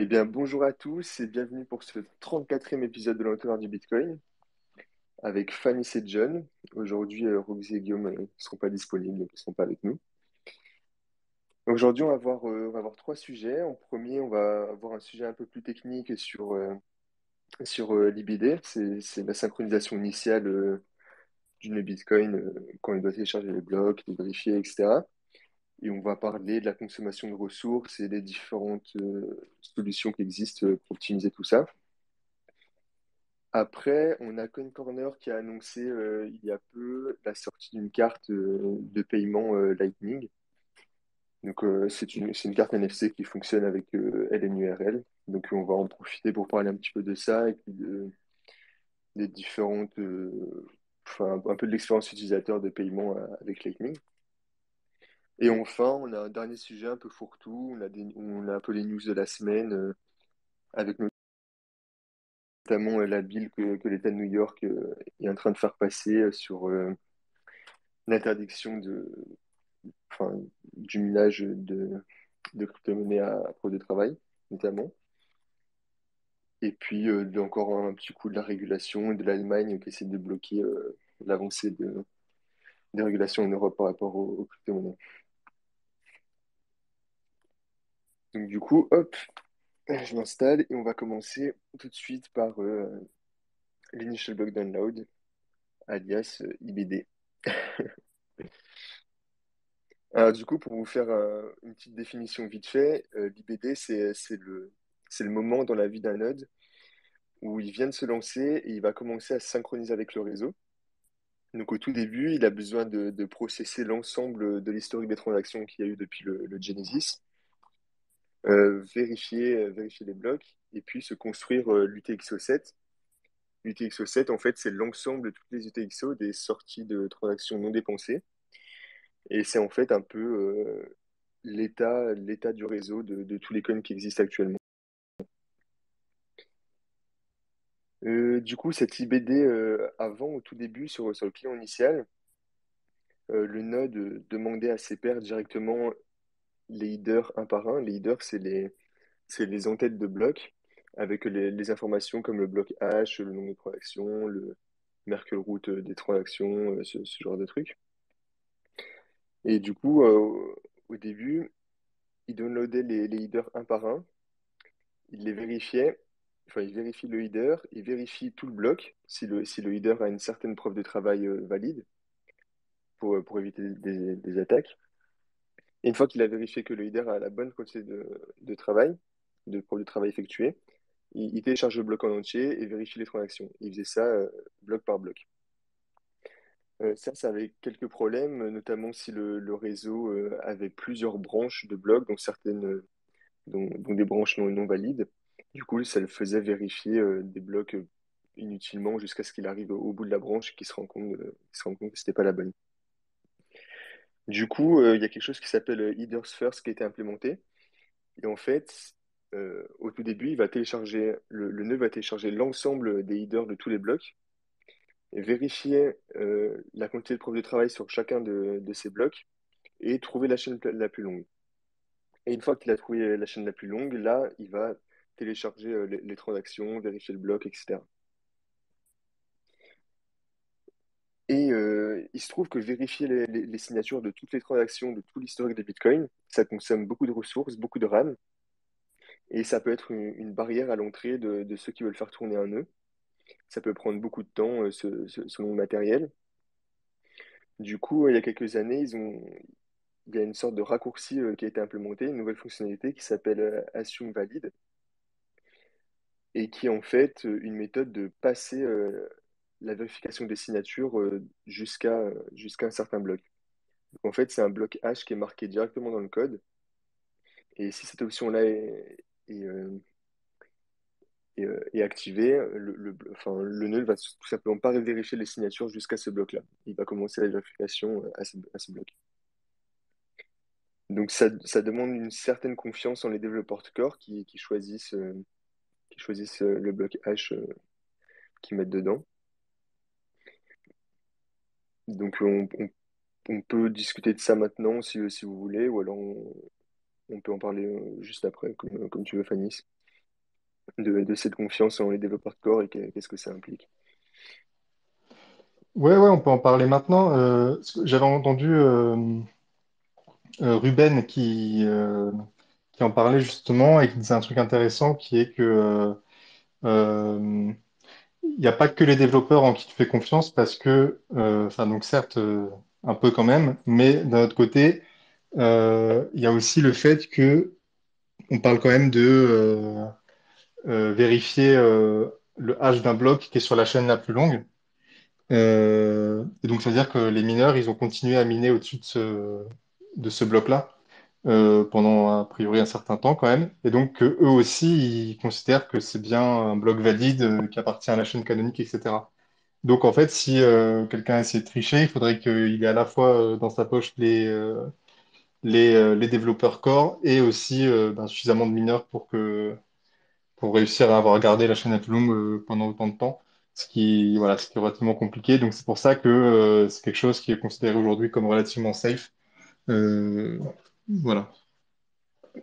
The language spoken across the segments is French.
Eh bien, bonjour à tous et bienvenue pour ce 34e épisode de l'entonnoir du Bitcoin avec Fanny et John. Aujourd'hui, euh, Roxy et Guillaume euh, ne seront pas disponibles, donc ils ne seront pas avec nous. Aujourd'hui, on va voir, euh, trois sujets. En premier, on va avoir un sujet un peu plus technique sur, sur l'IBD. C'est, la synchronisation initiale d'une Bitcoin quand il doit télécharger les blocs, les vérifier, etc. Et on va parler de la consommation de ressources et des différentes euh, solutions qui existent euh, pour optimiser tout ça. Après, on a Coin Corner qui a annoncé euh, il y a peu la sortie d'une carte de paiement Lightning. C'est une, carte NFC qui fonctionne avec LNURL. Donc, on va en profiter pour parler un petit peu de ça et puis de- des différentes, enfin, un peu de l'expérience utilisateur de paiement avec Lightning. Et enfin, on a un dernier sujet un peu fourre-tout. On a on a un peu les news de la semaine euh, avec notamment euh, la bill que, l'État de New York euh, est en train de faire passer sur l'interdiction de, enfin, du minage de, crypto-monnaies à, à de travail, notamment. Et puis, encore un petit coup de la régulation de l'Allemagne qui essaie de bloquer l'avancée de, des régulations en Europe par rapport aux, aux crypto-monnaies. Donc, du coup, hop, je m'installe et on va commencer tout de suite par euh, l'initial block download, alias euh, IBD. Alors, du coup, pour vous faire euh, une petite définition vite fait, l'IBD, c'est, le, moment dans la vie d'un node où il vient de se lancer et il va commencer à se synchroniser avec le réseau. Donc, au tout début, il a besoin de, processer l'ensemble de l'historique des transactions qu'il y a eu depuis le, Genesis, vérifier, euh, vérifier les blocs et puis se construire euh, l'UTXO7. L'UTXO7, en fait, c'est l'ensemble de toutes les UTXO des sorties de transactions non dépensées. Et c'est en fait un peu euh, l'état, l'état du réseau de, de tous les coins qui existent actuellement. Euh, du coup, cette IBD, euh, avant, au tout début, sur, le client initial, euh, le node euh, demandait à ses pairs directement les headers un par un. Les headers, c'est les, c'est les entêtes de blocs avec les, informations comme le bloc hash, le nombre de transactions, le Merkle route euh, des transactions, euh, ce, genre de trucs. Et du coup, euh, au début, il downloadait les, les headers un par un, il les vérifiait, enfin, il vérifie le header, il vérifie tout le bloc, si le, si le header a une certaine preuve de travail valide pour, pour éviter des, des attaques. Une fois qu'il a vérifié que le header a la bonne quantité de, travail, de travail effectué, il, télécharge le bloc en entier et vérifie les transactions. Il faisait ça euh, bloc par bloc. Euh, ça, ça avait quelques problèmes, notamment si le, réseau euh, avait plusieurs branches de blocs, donc certaines, dont des branches non, valides. Du coup, ça le faisait vérifier des blocs inutilement jusqu'à ce qu'il arrive au, bout de la branche et qu'il se rend compte, qu'il se rend compte que c'était pas la bonne. Du coup, euh, il y a quelque chose qui s'appelle euh, Headers First qui a été implémenté. Et en fait, euh, au tout début, il va télécharger, le, nœud va télécharger l'ensemble des headers de tous les blocs vérifier euh, la quantité de preuves de travail sur chacun de, ces blocs et trouver la chaîne la plus longue. Et une fois qu'il a trouvé la chaîne la plus longue, là, il va télécharger euh, les transactions, vérifier le bloc, etc. Et euh, il se trouve que vérifier les, signatures de toutes les transactions, de tout l'historique des Bitcoin, ça consomme beaucoup de ressources, beaucoup de RAM, et ça peut être une, barrière à l'entrée de, de ceux qui veulent faire tourner un nœud. Ça peut prendre beaucoup de temps euh, ce- selon le matériel. Du coup, il y a quelques années, ils ont, il y a une sorte de raccourci euh, qui a été implémenté, une nouvelle fonctionnalité qui s'appelle Assume Valid, et qui est en fait une méthode de passer la vérification des signatures euh, jusqu'à jusqu'à un certain bloc. En fait, c'est un bloc hash qui est marqué directement dans le code, et si cette option-là est, est, euh, euh, activée, le, le, enfin, le nœud va tout simplement pas vérifier les signatures jusqu'à ce bloc-là. Il va commencer la vérification euh, à ce, bloc. Donc ça, demande une certaine confiance en les développeurs de corps choisissent, euh, qui choisissent euh, le bloc euh, qu'ils mettent dedans. Donc on, on- peut discuter de ça maintenant si, vous voulez, ou alors on, peut en parler euh, juste après, comme, comme tu veux, Fanny. de, cette confiance en les développeurs de corps et que- qu'est-ce que ça implique. Ouais, ouais, on peut en parler maintenant. Euh, j'avais entendu euh, euh, Ruben qui, euh, qui en parlait justement et qui disait un truc intéressant qui est que euh, euh, il n'y a pas que les développeurs en qui tu fais confiance parce que, euh, enfin, donc certes, euh, un peu quand même, mais d'un autre côté, euh, il y a aussi le fait que on parle quand même de vérifier le hash d'un bloc qui est sur la chaîne la plus longue. Et donc, ça veut dire que les mineurs, ils ont continué à miner au-dessus de ce bloc-là euh, pendant a priori un certain temps quand même. Et donc, eux aussi, ils considèrent que c'est bien un bloc valide euh, qui appartient à la chaîne canonique, etc. Donc, en fait, si euh, quelqu'un essaie de tricher, il faudrait qu'il ait à la fois dans sa poche les, les, les développeurs core et aussi ben, suffisamment de mineurs pour que pour réussir à avoir gardé la chaîne euh, pendant autant de temps, ce qui, voilà, ce est relativement compliqué. Donc c'est pour ça que c'est quelque chose qui est considéré aujourd'hui comme relativement safe. Voilà.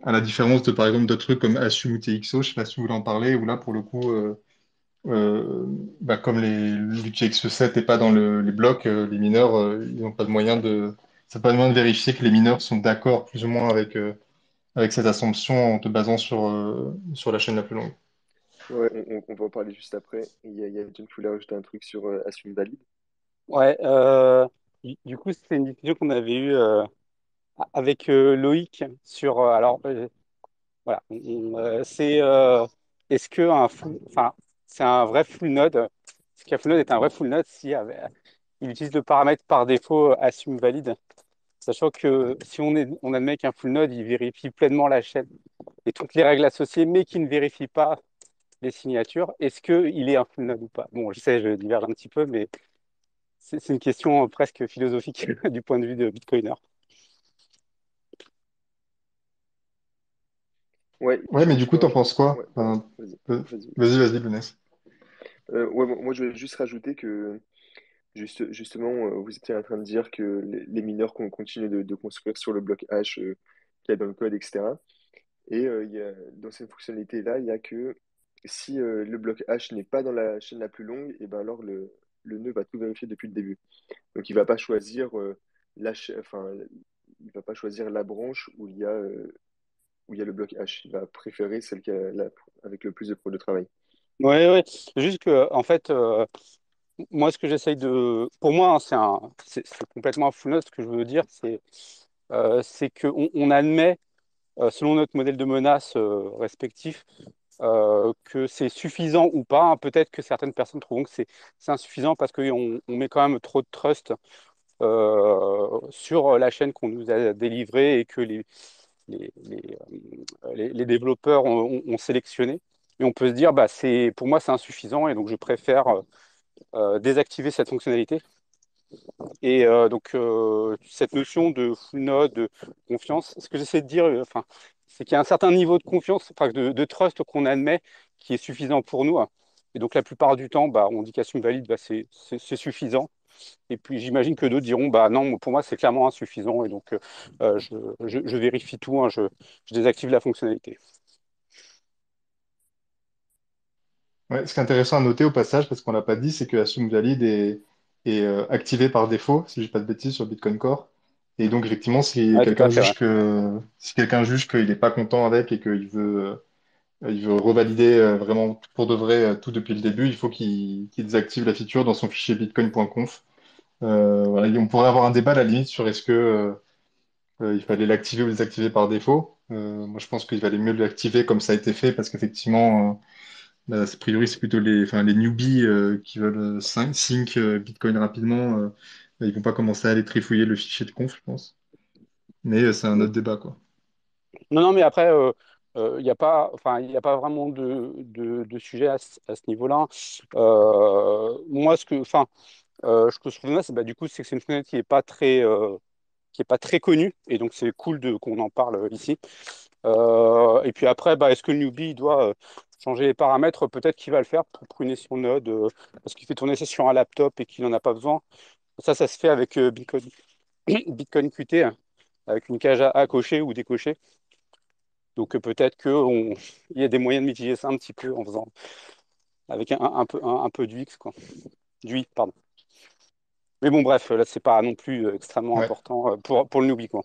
À la différence de, par exemple, d'autres trucs comme Assume ou TXO, je sais pas si vous voulez en parler, où là, pour le coup, euh, euh, bah, comme les, l'UTXO7 n'est pas dans le- les blocs, euh, les mineurs, euh, ils n'ont pas de moyen de, ça pas de moyen de vérifier que les mineurs sont d'accord plus ou moins avec, euh, avec cette assumption en te basant sur, euh, sur la chaîne la plus longue. Ouais, on, va en parler juste après. Il y a, il y a John qui voulait rajouter un truc sur euh, Assume Valide. Ouais, euh, du coup, c'était une discussion qu'on avait eue euh, avec euh, Loïc sur. euh, alors, euh, voilà, c'est. est-ce que un full, enfin, c'est un vrai full node? Est-ce qu'un full node est un vrai full node si il utilise le paramètre par défaut assume valide? Sachant que si on admet qu'un full node, il vérifie pleinement la chaîne et toutes les règles associées, mais qui ne vérifie pas les signatures, est-ce qu'il est un full node ou pas? Bon, je sais, je diverge un petit peu, mais c'est une question presque philosophique du point de vue de Bitcoiner. Ouais, Ouais, mais du coup, t'en penses quoi? Ouais, pardon. Enfin, Vas-y, vas-y. Lounès. Euh, ouais, moi, je vais juste rajouter que juste, justement, euh, vous étiez en train de dire que les, mineurs qu'on continue de, de construire sur le bloc H euh, qu'il y a dans le code, etc. Et euh, il y a, dans cette fonctionnalité-là, il y a que si le bloc H n'est pas dans la chaîne la plus longue, et ben alors le, le nœud va tout vérifier depuis le début. Donc il va pas choisir la enfin, il va pas choisir la branche où il y a où il y a le bloc H. Il va préférer celle qui a la- avec le plus de de travail. Ouais, ouais. Juste que, en fait, euh, moi, ce que j'essaye de. Pour moi, hein, c'est complètement un full node. Ce que je veux dire, c'est euh, qu'on on admet, euh, selon notre modèle de menace respectif, que c'est suffisant ou pas. hein. Peut-être que certaines personnes trouveront que c'est insuffisant parce qu'on on met quand même trop de trust sur la chaîne qu'on nous a délivrée et que les, euh, les- développeurs ont, sélectionné. Et on peut se dire, bah, c'est, pour moi, c'est insuffisant et donc je préfère euh, désactiver cette fonctionnalité. Et euh, donc, euh, cette notion de full node, de confiance, ce que j'essaie de dire, euh, c'est qu'il y a un certain niveau de confiance, de, trust qu'on admet qui est suffisant pour nous. hein. Et donc, la plupart du temps, bah, on dit qu'assume valide, bah, c'est suffisant. Et puis j'imagine que d'autres diront, bah non, pour moi c'est clairement insuffisant et donc euh, euh, je, je- je vérifie tout, hein, je, je désactive la fonctionnalité. Ouais, ce qui est intéressant à noter au passage, parce qu'on l'a pas dit, c'est que Assume Valid est, est euh, activé par défaut, si je dis pas de bêtises, sur Bitcoin Core. Et donc, effectivement, si quelqu'un juge que, si quelqu'un juge qu'il n'est pas content avec et qu'il veut, il veut revalider vraiment pour de vrai tout depuis le début, il faut qu'il qu'il désactive la feature dans son fichier bitcoin.conf. Euh, on pourrait avoir un débat à la limite sur est-ce que euh, euh, il fallait l'activer ou désactiver par défaut. Moi, je pense qu'il valait mieux l'activer comme ça a été fait, parce qu'effectivement, bah, a priori, c'est plutôt les, newbies qui veulent sync, Bitcoin rapidement. euh, ils vont pas commencer à aller trifouiller le fichier de conf, je pense. Mais c'est un autre débat, quoi. Non, non, mais après, il n'y a pas, a pas vraiment de, sujet à, à ce niveau-là. Moi, ce que, euh, ce que je trouve c'est bah, du coup, c'est que c'est une fenêtre qui est pas très, euh, connue et donc c'est cool qu'on en parle euh, ici. Euh, et puis après, bah, est-ce que le newbie doit euh, changer les paramètres? Peut-être qu'il va le faire pour pruner son node euh, parce qu'il fait tourner ça sur un laptop et qu'il n'en a pas besoin. Ça, ça se fait avec euh, Bitcoin, Qt, hein, avec une cage à, cocher ou décocher. Donc euh, peut-être qu'il y a des moyens de mitiger ça un petit peu en faisant avec un, peu, un, d'UX, pardon. Mais bon, bref, là, c'est pas non plus extrêmement Ouais. important pour, pour le newbie, quoi.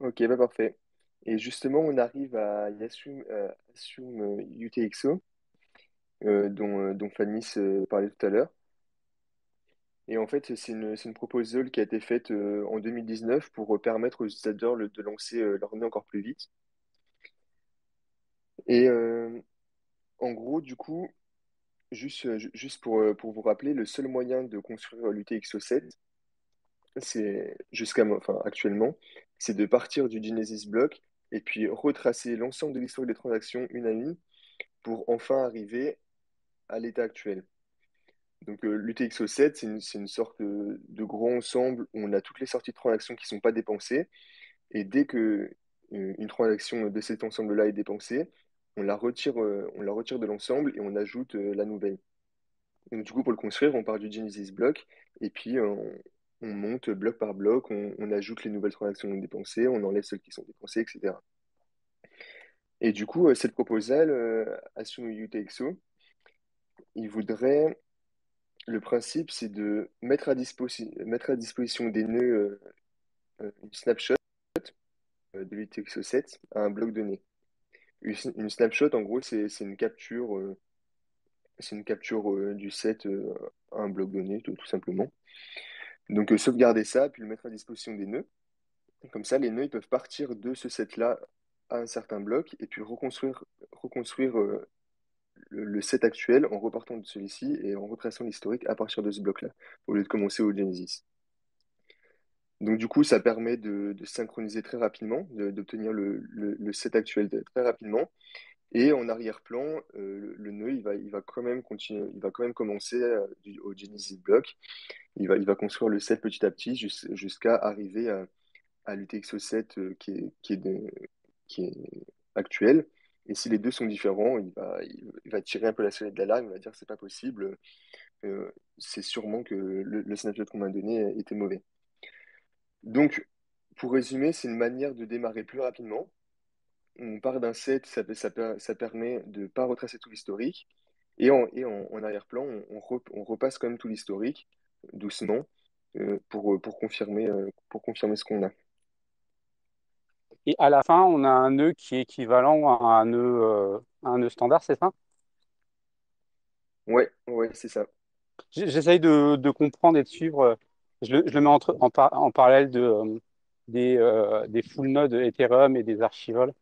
Ok, bah parfait. Et justement, on arrive à Yasum, euh, Assume euh, UTXO, euh, dont, euh, dont Fanny se parlait tout à l'heure. Et en fait, c'est une, c'est une proposal qui a été faite euh, en 2019 pour euh, permettre aux utilisateurs le- de lancer euh, leur nœud encore plus vite. Et euh, en gros, du coup, juste, euh, euh, pour vous rappeler, le seul moyen de construire l'UTXO7, c'est jusqu'à enfin, actuellement, c'est de partir du Genesis block et puis retracer l'ensemble de l'histoire des transactions une à une pour enfin arriver à l'état actuel. Donc euh, l'UTXO7, c'est une, sorte de, de gros ensemble où on a toutes les sorties de transactions qui ne sont pas dépensées. Et dès que euh, une transaction de cet ensemble-là est dépensée, on la retire, euh, on la retire de l'ensemble et on ajoute euh, la nouvelle. Donc du coup, pour le construire, on part du Genesis block et puis euh, on, on monte bloc par bloc, on, ajoute les nouvelles transactions non dépensées, on enlève celles qui sont dépensées, etc. Et du coup, cette proposal, Assume UTXO, il voudrait Le principe, c'est de mettre à mettre à disposition des nœuds une snapshot de l'UTXO7 à un bloc donné. Une, snapshot, en gros, c'est une capture, euh, une capture euh, du set euh, à un bloc donné, tout, simplement. Donc, euh, sauvegarder ça, puis le mettre à disposition des nœuds. Comme ça, les nœuds peuvent partir de ce set-là à un certain bloc et puis reconstruire, euh, le, le set actuel en repartant de celui-ci et en retraçant l'historique à partir de ce bloc-là, au lieu de commencer au Genesis. Donc du coup, ça permet de, synchroniser très rapidement, de- d'obtenir le, set actuel très rapidement. Et en arrière-plan, euh, le, nœud, il va, quand même continuer, il va quand même commencer euh, au Genesis block. Il va, construire le set petit à petit jus- jusqu'à arriver à, à l'UTXO7 euh, qui est, actuel. Et si les deux sont différents, il va, tirer un peu la sonnette d'alarme, il va dire c'est pas possible, c'est sûrement que le, le qu'on m'a donné était mauvais. Donc, pour résumer, c'est une manière de démarrer plus rapidement. On part d'un set, ça, ça, ça permet de ne pas retracer tout l'historique. Et en, et en, en arrière-plan, on, on, re- on repasse quand même tout l'historique, doucement, euh, pour, pour confirmer, euh, pour confirmer ce qu'on a. Et à la fin, on a un nœud qui est équivalent à un nœud, euh, à un nœud standard, c'est ça? Ouais, ouais, c'est ça. J'essaye de, de comprendre et de suivre. Je le, je le mets entre, en, par- en parallèle de, euh, des, euh, des full nodes Ethereum et des archivoles,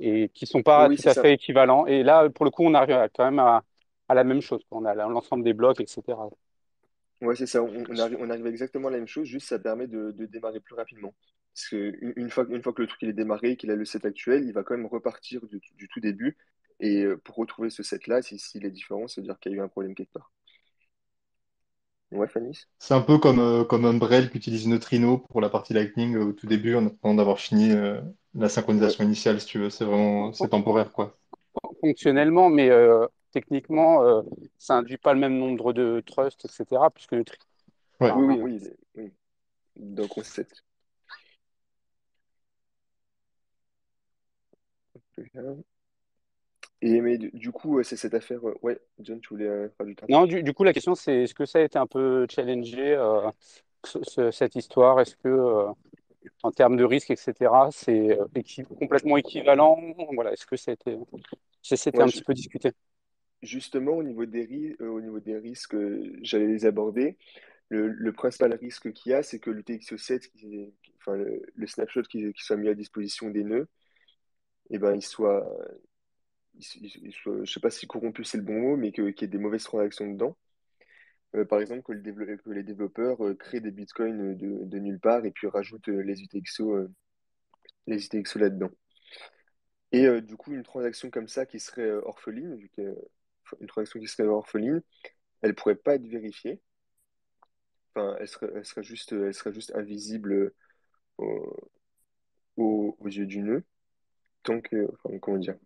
et qui sont pas oui, tout c'est à ça. fait équivalents. Et là, pour le coup, on arrive à- quand même à, à la même chose. On a l'ensemble des blocs, etc. Ouais, c'est ça. On, on arrive, on arrive exactement à la même chose, juste ça permet de, de démarrer plus rapidement. Parce que une, fois, une fois que le truc il est démarré, qu'il a le set actuel, il va quand même repartir du, du tout début. Et euh, pour retrouver ce set-là, si, s'il est différent, ça veut dire qu'il y a eu un problème quelque part. Ouais, Fanny? C'est un peu comme, euh, comme Umbrel qui utilise Neutrino pour la partie Lightning euh, au tout début, en attendant d'avoir fini euh, la Ouais. synchronisation initiale, si tu veux. C'est vraiment, c'est temporaire, quoi. Fonctionnellement, mais euh, techniquement, euh, ça induit pas le même nombre de trusts, etc. Puisque Ouais. Oui, enfin, oui, est- oui. Dans le concept. Et mais du, coup, c'est cette affaire. euh, Ouais, John, tu voulais euh, rajouter Non, du, du coup, la question, c'est est-ce que ça a été un peu challengé, euh, ce- ce- cette histoire? Est-ce que, euh, en termes de risque, etc., c'est équi- complètement équivalent? Voilà, est-ce que c'était c'était Ouais, un petit peu discuté? justement, au niveau des, ri- au niveau des risques, j'allais les aborder. Le, le principal risque qu'il y a, c'est que le TXO7, qui, qui- enfin, le, le snapshot qui, qui soit mis à disposition des nœuds, eh ben, il soit, je sais pas si corrompu c'est le bon mot, mais qu'il y ait des mauvaises transactions dedans. Euh, par exemple, que, les développeurs euh, créent des bitcoins de, de nulle part et puis rajoutent euh, les UTXO, euh, les UTXO là-dedans. Et euh, du coup, une transaction comme ça qui serait euh, orpheline, vu que, une transaction qui serait orpheline, elle pourrait pas être vérifiée. Enfin, elle serait, juste, invisible au- au- aux yeux du nœud. Tant que, enfin, comment dire,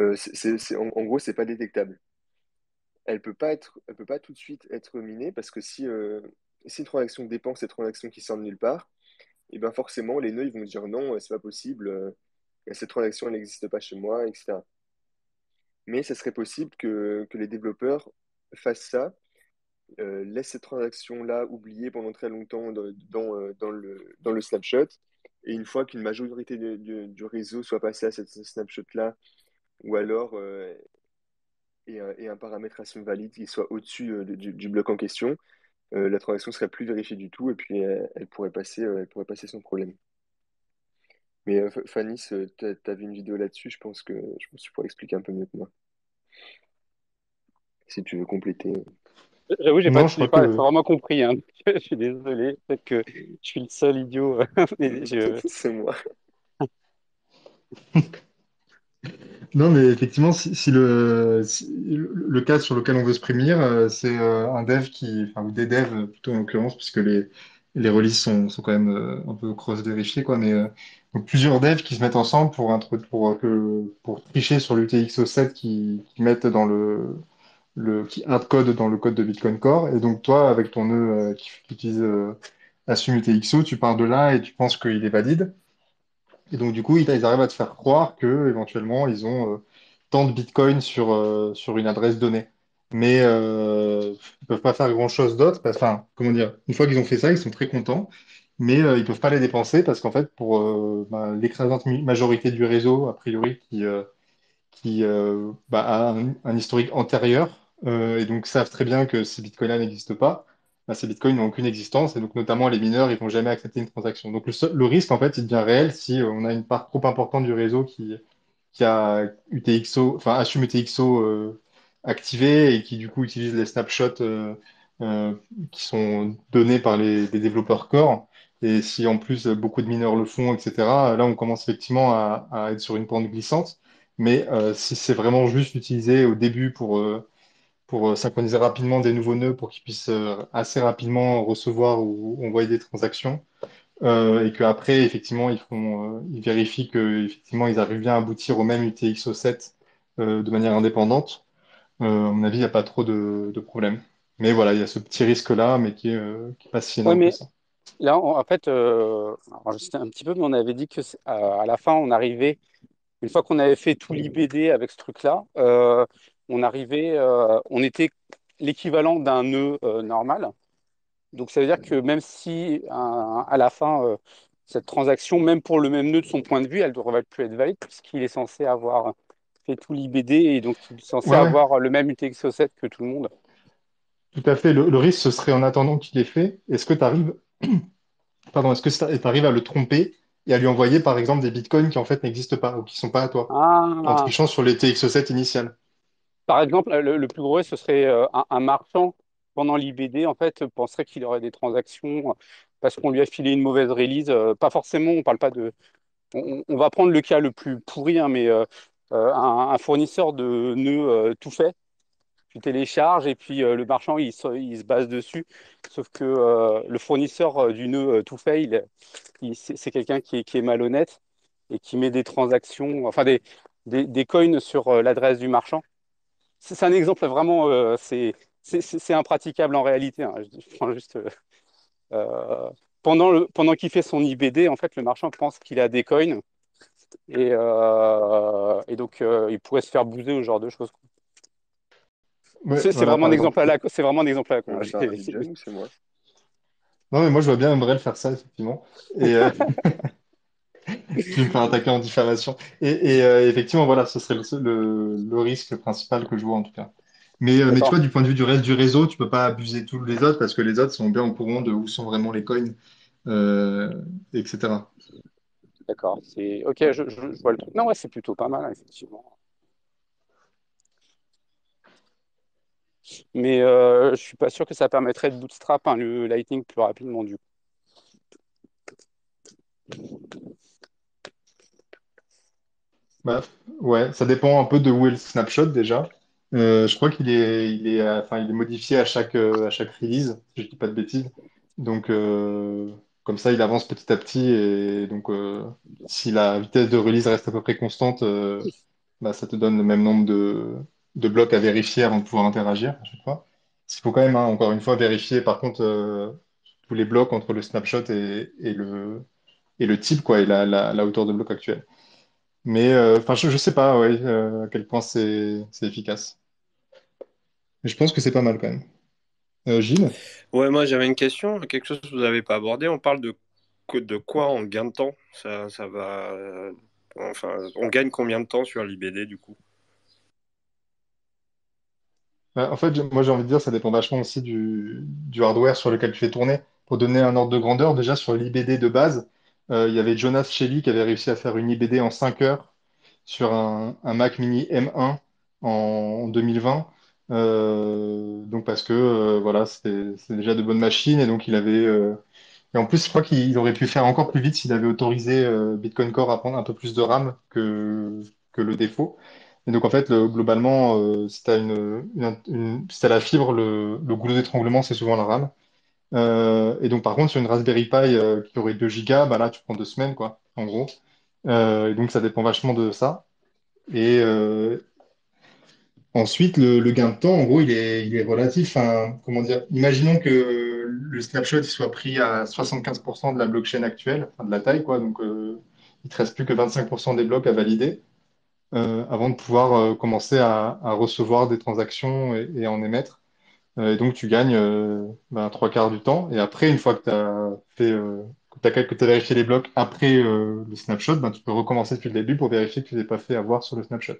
Euh, en, en gros, c'est pas détectable. Elle peut peut pas tout de suite être minée parce que si, euh, si une transaction dépend cette transaction qui sort de nulle part, et ben forcément, les nœuds, ils vont dire non, c'est pas possible, euh, cette transaction, n'existe pas chez moi, etc. Mais ça serait possible que, que les développeurs fassent ça, laissent cette transaction-là oubliée pendant très longtemps dans, dans, le, dans le snapshot, et une fois qu'une majorité du réseau soit passée à cette snapshot-là, ou alors euh, et, un, et un paramètre valide qui soit au-dessus euh, du, du bloc en question, euh, la transaction serait plus vérifiée du tout et puis elle, elle pourrait passer, euh, elle pourrait passer sans problème. Mais euh, Fanny, t'as, t'as vu une vidéo là-dessus, je pense que je pense que tu pourrais expliquer un peu mieux que moi, si tu veux compléter. J'avoue, j'ai pas, pas que vraiment compris, hein. Je suis désolé, peut-être que je suis le seul idiot. je... C'est moi. Non, mais effectivement, si, le, le cas sur lequel on veut se prémunir, euh, c'est euh, un dev qui, enfin, ou des devs plutôt en l'occurrence, puisque les, les releases sont, sont quand même euh, un peu cross-vérifiées, quoi, mais donc plusieurs devs qui se mettent ensemble pour, pour, pour tricher sur l'UTXO7 qui, qui mettent dans le, le, qui hardcode dans le code de Bitcoin Core. Et donc, toi, avec ton nœud qui, qui utilise euh, Assume UTXO, tu pars de là et tu penses qu'il est valide. Et donc, du coup, ils, arrivent à te faire croire que éventuellement ils ont euh, tant de Bitcoin sur, euh, sur une adresse donnée. Mais euh, ils peuvent pas faire grand-chose d'autre. Enfin, comment dire, une fois qu'ils ont fait ça, ils sont très contents, mais euh, ils peuvent pas les dépenser parce qu'en fait, pour euh, bah, l'écrasante majorité du réseau, a priori, qui, qui bah, a un, historique antérieur et donc savent très bien que ces bitcoins-là n'existent pas, bah, ces bitcoins n'ont aucune existence et donc notamment les mineurs, ils vont jamais accepter une transaction. Donc le, risque, en fait, il devient réel si euh, on a une part trop importante du réseau qui, qui a UTXO, enfin assume UTXO euh, activé et qui du coup utilise les snapshots euh, qui sont donnés par les, les développeurs core. Et si en plus beaucoup de mineurs le font, etc., là on commence effectivement à, être sur une pente glissante. Mais si c'est vraiment juste utilisé au début pour, pour euh, synchroniser rapidement des nouveaux nœuds pour qu'ils puissent euh, assez rapidement recevoir ou envoyer des transactions, euh, et qu'après, effectivement, ils font, euh, ils vérifient que effectivement, ils arrivent bien à aboutir au même UTXO7 euh, de manière indépendante, euh, à mon avis, il n'y a pas trop de, de problème. Mais voilà, il y a ce petit risque-là, mais qui est, euh, qui pas si Ouais, énorme que mais ça. là, en, en fait, euh, alors, un petit peu, mais on avait dit que à, à la fin, on arrivait, une fois qu'on avait fait tout l'IBD avec ce truc-là, euh, on arrivait, euh, on était l'équivalent d'un nœud euh, normal. Donc, ça veut dire que même si à la fin, euh, cette transaction, même pour le même nœud de son point de vue, elle ne devrait plus être valide puisqu'il est censé avoir fait tout l'IBD et donc il est censé Ouais, avoir le même UTXO7 que tout le monde. tout à fait. Le, le risque, ce serait en attendant qu'il ait fait, est-ce que tu arrives, pardon, est-ce que tu arrives à le tromper et à lui envoyer, par exemple, des bitcoins qui en fait n'existent pas ou qui sont pas à toi, en Ah, trichant sur les TXO7 initiales? Par exemple, le, plus gros, ce serait euh, un, marchand pendant l'IBD, en fait, penserait qu'il aurait des transactions euh, parce qu'on lui a filé une mauvaise release. Euh, pas forcément, on parle pas de. On, va prendre le cas le plus pourri, hein, mais un, fournisseur de nœuds tout fait. Tu télécharges et puis le marchand il se, base dessus. Sauf que le fournisseur du nœud tout fait, c'est quelqu'un qui est, malhonnête et qui met des transactions, enfin des, des, coins sur l'adresse du marchand. C'est un exemple vraiment, euh, c'est impraticable en réalité. hein. Je, je prends juste, euh, euh, pendant le, pendant qu'il fait son IBD, en fait, le marchand pense qu'il a des coins et, euh, et donc euh, il pourrait se faire bouser au genre de choses. Ouais, C'est voilà, vraiment un exemple. à la, c'est vraiment un exemple à la con. C'est moi? Non, mais moi, je vois bien Umbrel faire ça, effectivement. Et, Puis me faire attaquer en diffamation. Et, et, euh, effectivement, voilà, ce serait le, le- le risque principal que je vois en tout cas. Mais, euh, mais tu vois, du point de vue du reste du réseau, tu peux pas abuser tous les autres parce que les autres sont bien au courant de où sont vraiment les coins, euh, etc. d'accord. Ok, je, je- je vois le truc. Non, ouais, c'est plutôt pas mal, effectivement. Mais je suis pas sûr que ça permettrait de bootstrap hein, le Lightning plus rapidement du coup. Bah, ouais, ça dépend un peu de où est le snapshot déjà. Euh, je crois qu'il est, il est, euh, enfin, il est modifié à chaque, euh, à chaque release, si je dis pas de bêtises. Donc, comme ça, il avance petit à petit et donc, si la vitesse de release reste à peu près constante, bah, ça te donne le même nombre de, de blocs à vérifier avant de pouvoir interagir à chaque fois. Il faut quand même, hein, encore une fois, vérifier par contre tous les blocs entre le snapshot et, et le, et le type, quoi, et la, la, la hauteur de bloc actuelle. Mais euh, enfin, je, je sais pas ouais, euh, à quel point c'est c'est efficace. Mais je pense que c'est pas mal quand même. Euh, Gilles? Ouais, moi j'avais une question, quelque chose que vous n'avez pas abordé. On parle de, de quoi en gain de temps? Ça, ça va. euh, enfin, on gagne combien de temps sur l'IBD du coup? Bah, en fait, j'ai- moi j'ai envie de dire ça dépend vachement aussi du, du hardware sur lequel tu fais tourner. Pour donner un ordre de grandeur, déjà sur l'IBD de base, euh, il y avait Jonas Shelley qui avait réussi à faire une IBD en 5 heures sur un, Mac mini M1 en 2020. Euh, donc parce que euh, voilà, c'était déjà de bonnes machines et donc il avait et en plus je crois qu'il aurait pu faire encore plus vite s'il avait autorisé Bitcoin Core à prendre un peu plus de RAM que le défaut. Et donc en fait le- globalement si t'as t'as la fibre, le, le goulot d'étranglement c'est souvent la RAM. Euh, et donc par contre sur une Raspberry Pi euh, qui aurait 2 gigas, bah là tu prends deux semaines quoi, en gros. Euh, et donc ça dépend vachement de ça. Et ensuite, le, gain de temps, en gros, il est, il est relatif. Comment dire? Imaginons que le snapshot soit pris à 75% de la blockchain actuelle, de la taille, quoi. Donc, il te reste plus que 25% des blocs à valider avant de pouvoir commencer à, recevoir des transactions et en émettre. Euh, et donc, tu gagnes euh, ben, trois quarts du temps. Et après, une fois que tu as fait, euh, que tu as, vérifié les blocs après le snapshot, ben, tu peux recommencer depuis le début pour vérifier que tu t'es pas fait avoir sur le snapshot.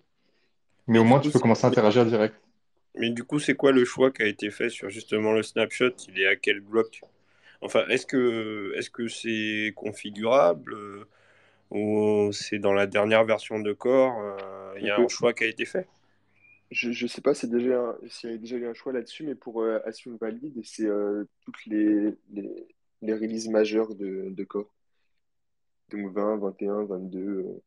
Mais au moins, tu peux commencer à interagir direct. mais du coup, c'est quoi le choix qui a été fait sur justement le snapshot? Il est à quel bloc? Enfin, est-ce que est-ce que c'est configurable? Euh, ou c'est dans la dernière version de Core? euh, Il y a un choix qui a été fait? Je, je sais pas, c'est déjà s'il y a déjà eu un choix là-dessus, mais pour euh, Assume Valide, c'est euh, toutes les, les, les releases majeures de, de Core. Donc 20, 21, 22, euh,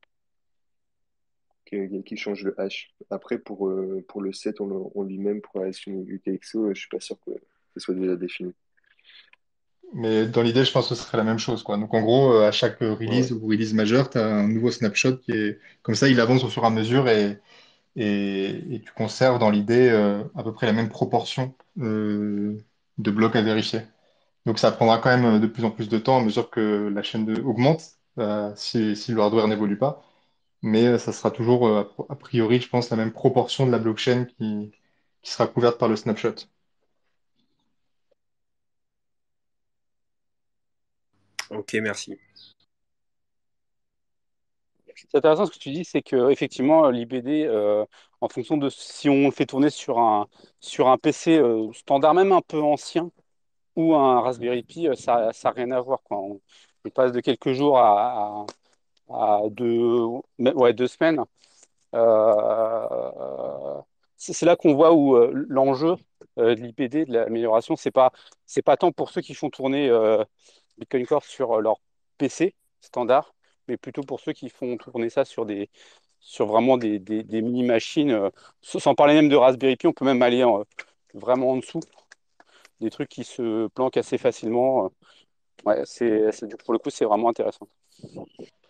qui, qui changent le hash. Après, pour, pour le set en, en lui-même, pour Assume UTXO, je suis pas sûr que ce soit déjà défini. Mais dans l'idée, je pense que ce serait la même chose, quoi. Donc, en gros, à chaque Ouais, release ou release majeure, tu as un nouveau snapshot qui est comme ça, il avance au fur et à mesure et, et, tu conserves dans l'idée euh, à peu près la même proportion euh, de blocs à vérifier. Donc, ça prendra quand même euh, de plus en plus de temps à mesure que la chaîne augmente, si, le hardware n'évolue pas. Mais ça sera toujours, a priori, je pense, la même proportion de la blockchain qui sera couverte par le snapshot. Ok, merci. C'est intéressant ce que tu dis, c'est que effectivement l'IBD, euh, en fonction de si on le fait tourner sur un PC euh, standard, même un peu ancien, ou un Raspberry Pi, euh, ça n'a rien à voir. On, passe de quelques jours à, deux, ouais, deux semaines. C'est là qu'on voit où l'enjeu de l'IPD, de l'amélioration, c'est pas, c'est pas tant pour ceux qui font tourner Bitcoin Core sur leur PC standard, mais plutôt pour ceux qui font tourner ça sur des, sur vraiment des, des, des mini-machines. euh, sans parler même de Raspberry Pi, on peut même aller en- vraiment en dessous, des trucs qui se planquent assez facilement. euh. Ouais, c'est, pour le coup, c'est vraiment intéressant.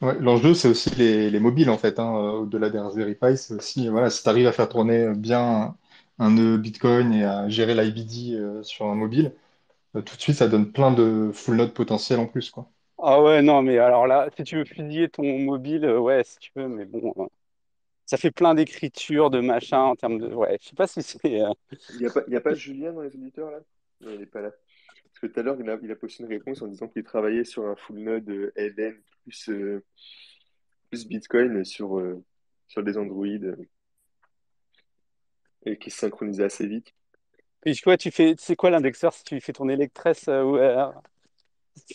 Ouais, l'enjeu, c'est aussi les, les mobiles, en fait, hein, euh, au-delà des Raspberry Pi. C'est aussi, voilà, si tu arrives à faire tourner bien un, nœud Bitcoin et à gérer l'IBD euh, sur un mobile, euh, tout de suite, ça donne plein de full node potentiel en plus, quoi. Ah ouais, non, mais alors là, si tu veux fusiller ton mobile, euh, ouais, si tu veux, mais bon, euh, ça fait plein d'écritures, de machin en termes de. Ouais, je sais pas si c'est. euh, Il n'y a pas, il y a pas Julien dans les auditeurs là? Non, il n'est pas là. Parce que tout à l'heure, il a, il a posté une réponse en disant qu'il travaillait sur un full node euh, LN plus, euh, plus Bitcoin sur, euh, sur des Android euh, et qui se synchronisait assez vite. Puis quoi, tu fais. C'est quoi l'indexeur si tu fais tourner Electress euh, ou, euh.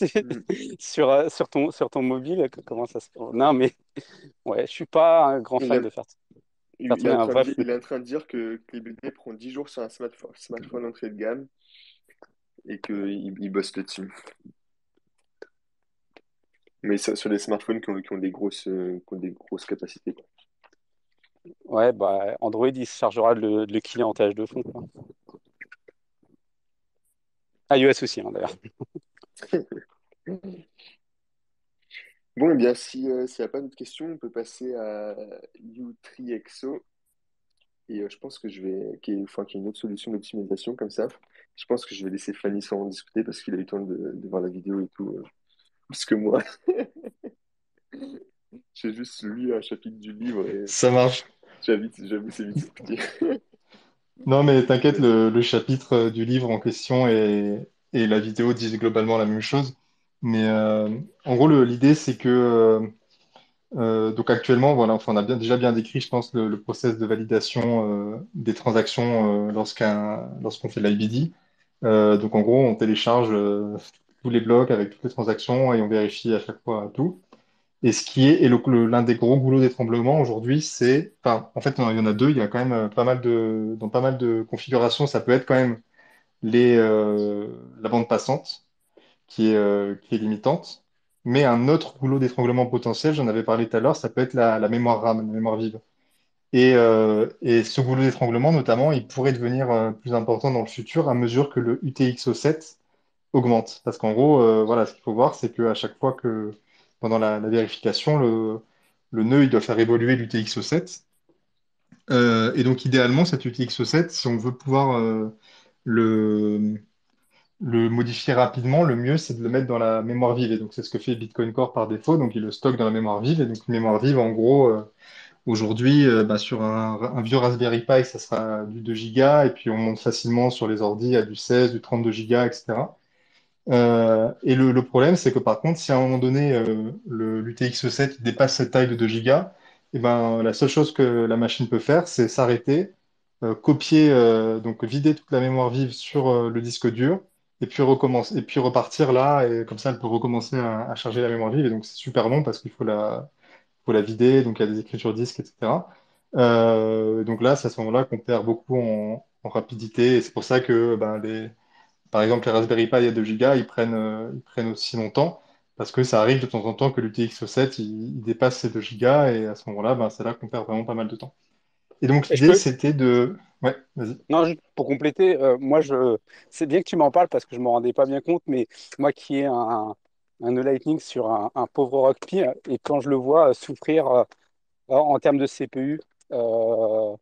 sur, euh, sur ton, sur ton mobile? Comment ça se. Non, mais ouais, je suis pas un grand Il fan de faire, faire il est un de il est en train de dire que, que les BD prend 10 jours sur un smartphone, smartphone entrée de gamme et qu'il il bosse dessus. Mais sur, sur des smartphones qui ont, qui ont des grosses, euh, qui ont des grosses capacités. quoi. Ouais, bah, Android, il se chargera de le, de le killer en tâche de fond, quoi. iOS aussi, hein, d'ailleurs. Bon, eh bien, si, euh, s'il n'y a pas d'autres questions, on peut passer à U3XO. Et euh, je pense que je vais, qui est, enfin, qui est une autre solution d'optimisation comme ça. Je pense que je vais laisser Fanny s'en discuter parce qu'il a eu le temps de, de voir la vidéo et tout. euh. plus que moi. J'ai juste lu un chapitre du livre et Ça marche. j'avoue, j'avoue, c'est vite expliqué. Non, mais t'inquiète, le, le chapitre euh, du livre en question et, et la vidéo disent globalement la même chose. Mais euh, en gros, l'idée, c'est que euh, euh, donc actuellement, voilà, enfin, on a déjà bien décrit, je pense, le, le process de validation des transactions lorsqu'un, lorsqu'on fait l'IBD. Donc en gros, on télécharge tous les blocs avec toutes les transactions et on vérifie à chaque fois tout. Et ce qui est, l'un des gros goulots d'étranglement aujourd'hui, c'est, en fait, il y en a deux. Il y a quand même pas mal de, dans pas mal de configurations, ça peut être quand même les, euh, la bande passante qui est, euh, qui est limitante. Mais un autre goulot d'étranglement potentiel, j'en avais parlé tout à l'heure, ça peut être la, la mémoire RAM, la mémoire vive. Et, euh, et ce goulot d'étranglement, notamment, il pourrait devenir plus important dans le futur à mesure que le UTXO7 augmente. Parce qu'en gros, voilà, ce qu'il faut voir, c'est qu'à chaque fois que, pendant la, vérification, le, le nœud, il doit faire évoluer l'UTXO7. Euh, et donc, idéalement, cet UTXO7, si on veut pouvoir le, le modifier rapidement, le mieux, c'est de le mettre dans la mémoire vive. Et donc, c'est ce que fait Bitcoin Core par défaut. Donc, il le stocke dans la mémoire vive. Et donc, mémoire vive, en gros, euh, aujourd'hui, euh, bah, sur un, vieux Raspberry Pi, ça sera du 2 Go. Et puis, on monte facilement sur les ordi à du 16, du 32 Go, etc. Euh, et le, le problème, c'est que par contre, si à un moment donné, euh, le, l'UTX-7 il dépasse cette taille de 2 Go, et ben, la seule chose que la machine peut faire, c'est s'arrêter, euh, copier, euh, donc vider toute la mémoire vive sur euh, le disque dur, et puis recommencer, et puis repartir là, et comme ça, elle peut recommencer à, charger la mémoire vive. Et donc, c'est super long parce qu'il faut la, faut la vider, donc il y a des écritures disques, etc. Euh, donc là, c'est à ce moment-là qu'on perd beaucoup en, rapidité, et c'est pour ça que ben, les par exemple, les Raspberry Pi à 2 Go, ils prennent, euh, ils prennent aussi longtemps parce que ça arrive de temps en temps que l'UTX-7 il, dépasse ces 2 Go et à ce moment-là, ben, c'est là qu'on perd vraiment pas mal de temps. Et donc l'idée, peux, c'était de... Ouais, vas-y. non, juste pour compléter, euh, moi, je, c'est bien que tu m'en parles parce que je m'en rendais pas bien compte, mais moi qui ai un, un Lightning sur un, un pauvre Rockpi, et quand je le vois euh, souffrir euh, en termes de CPU, euh,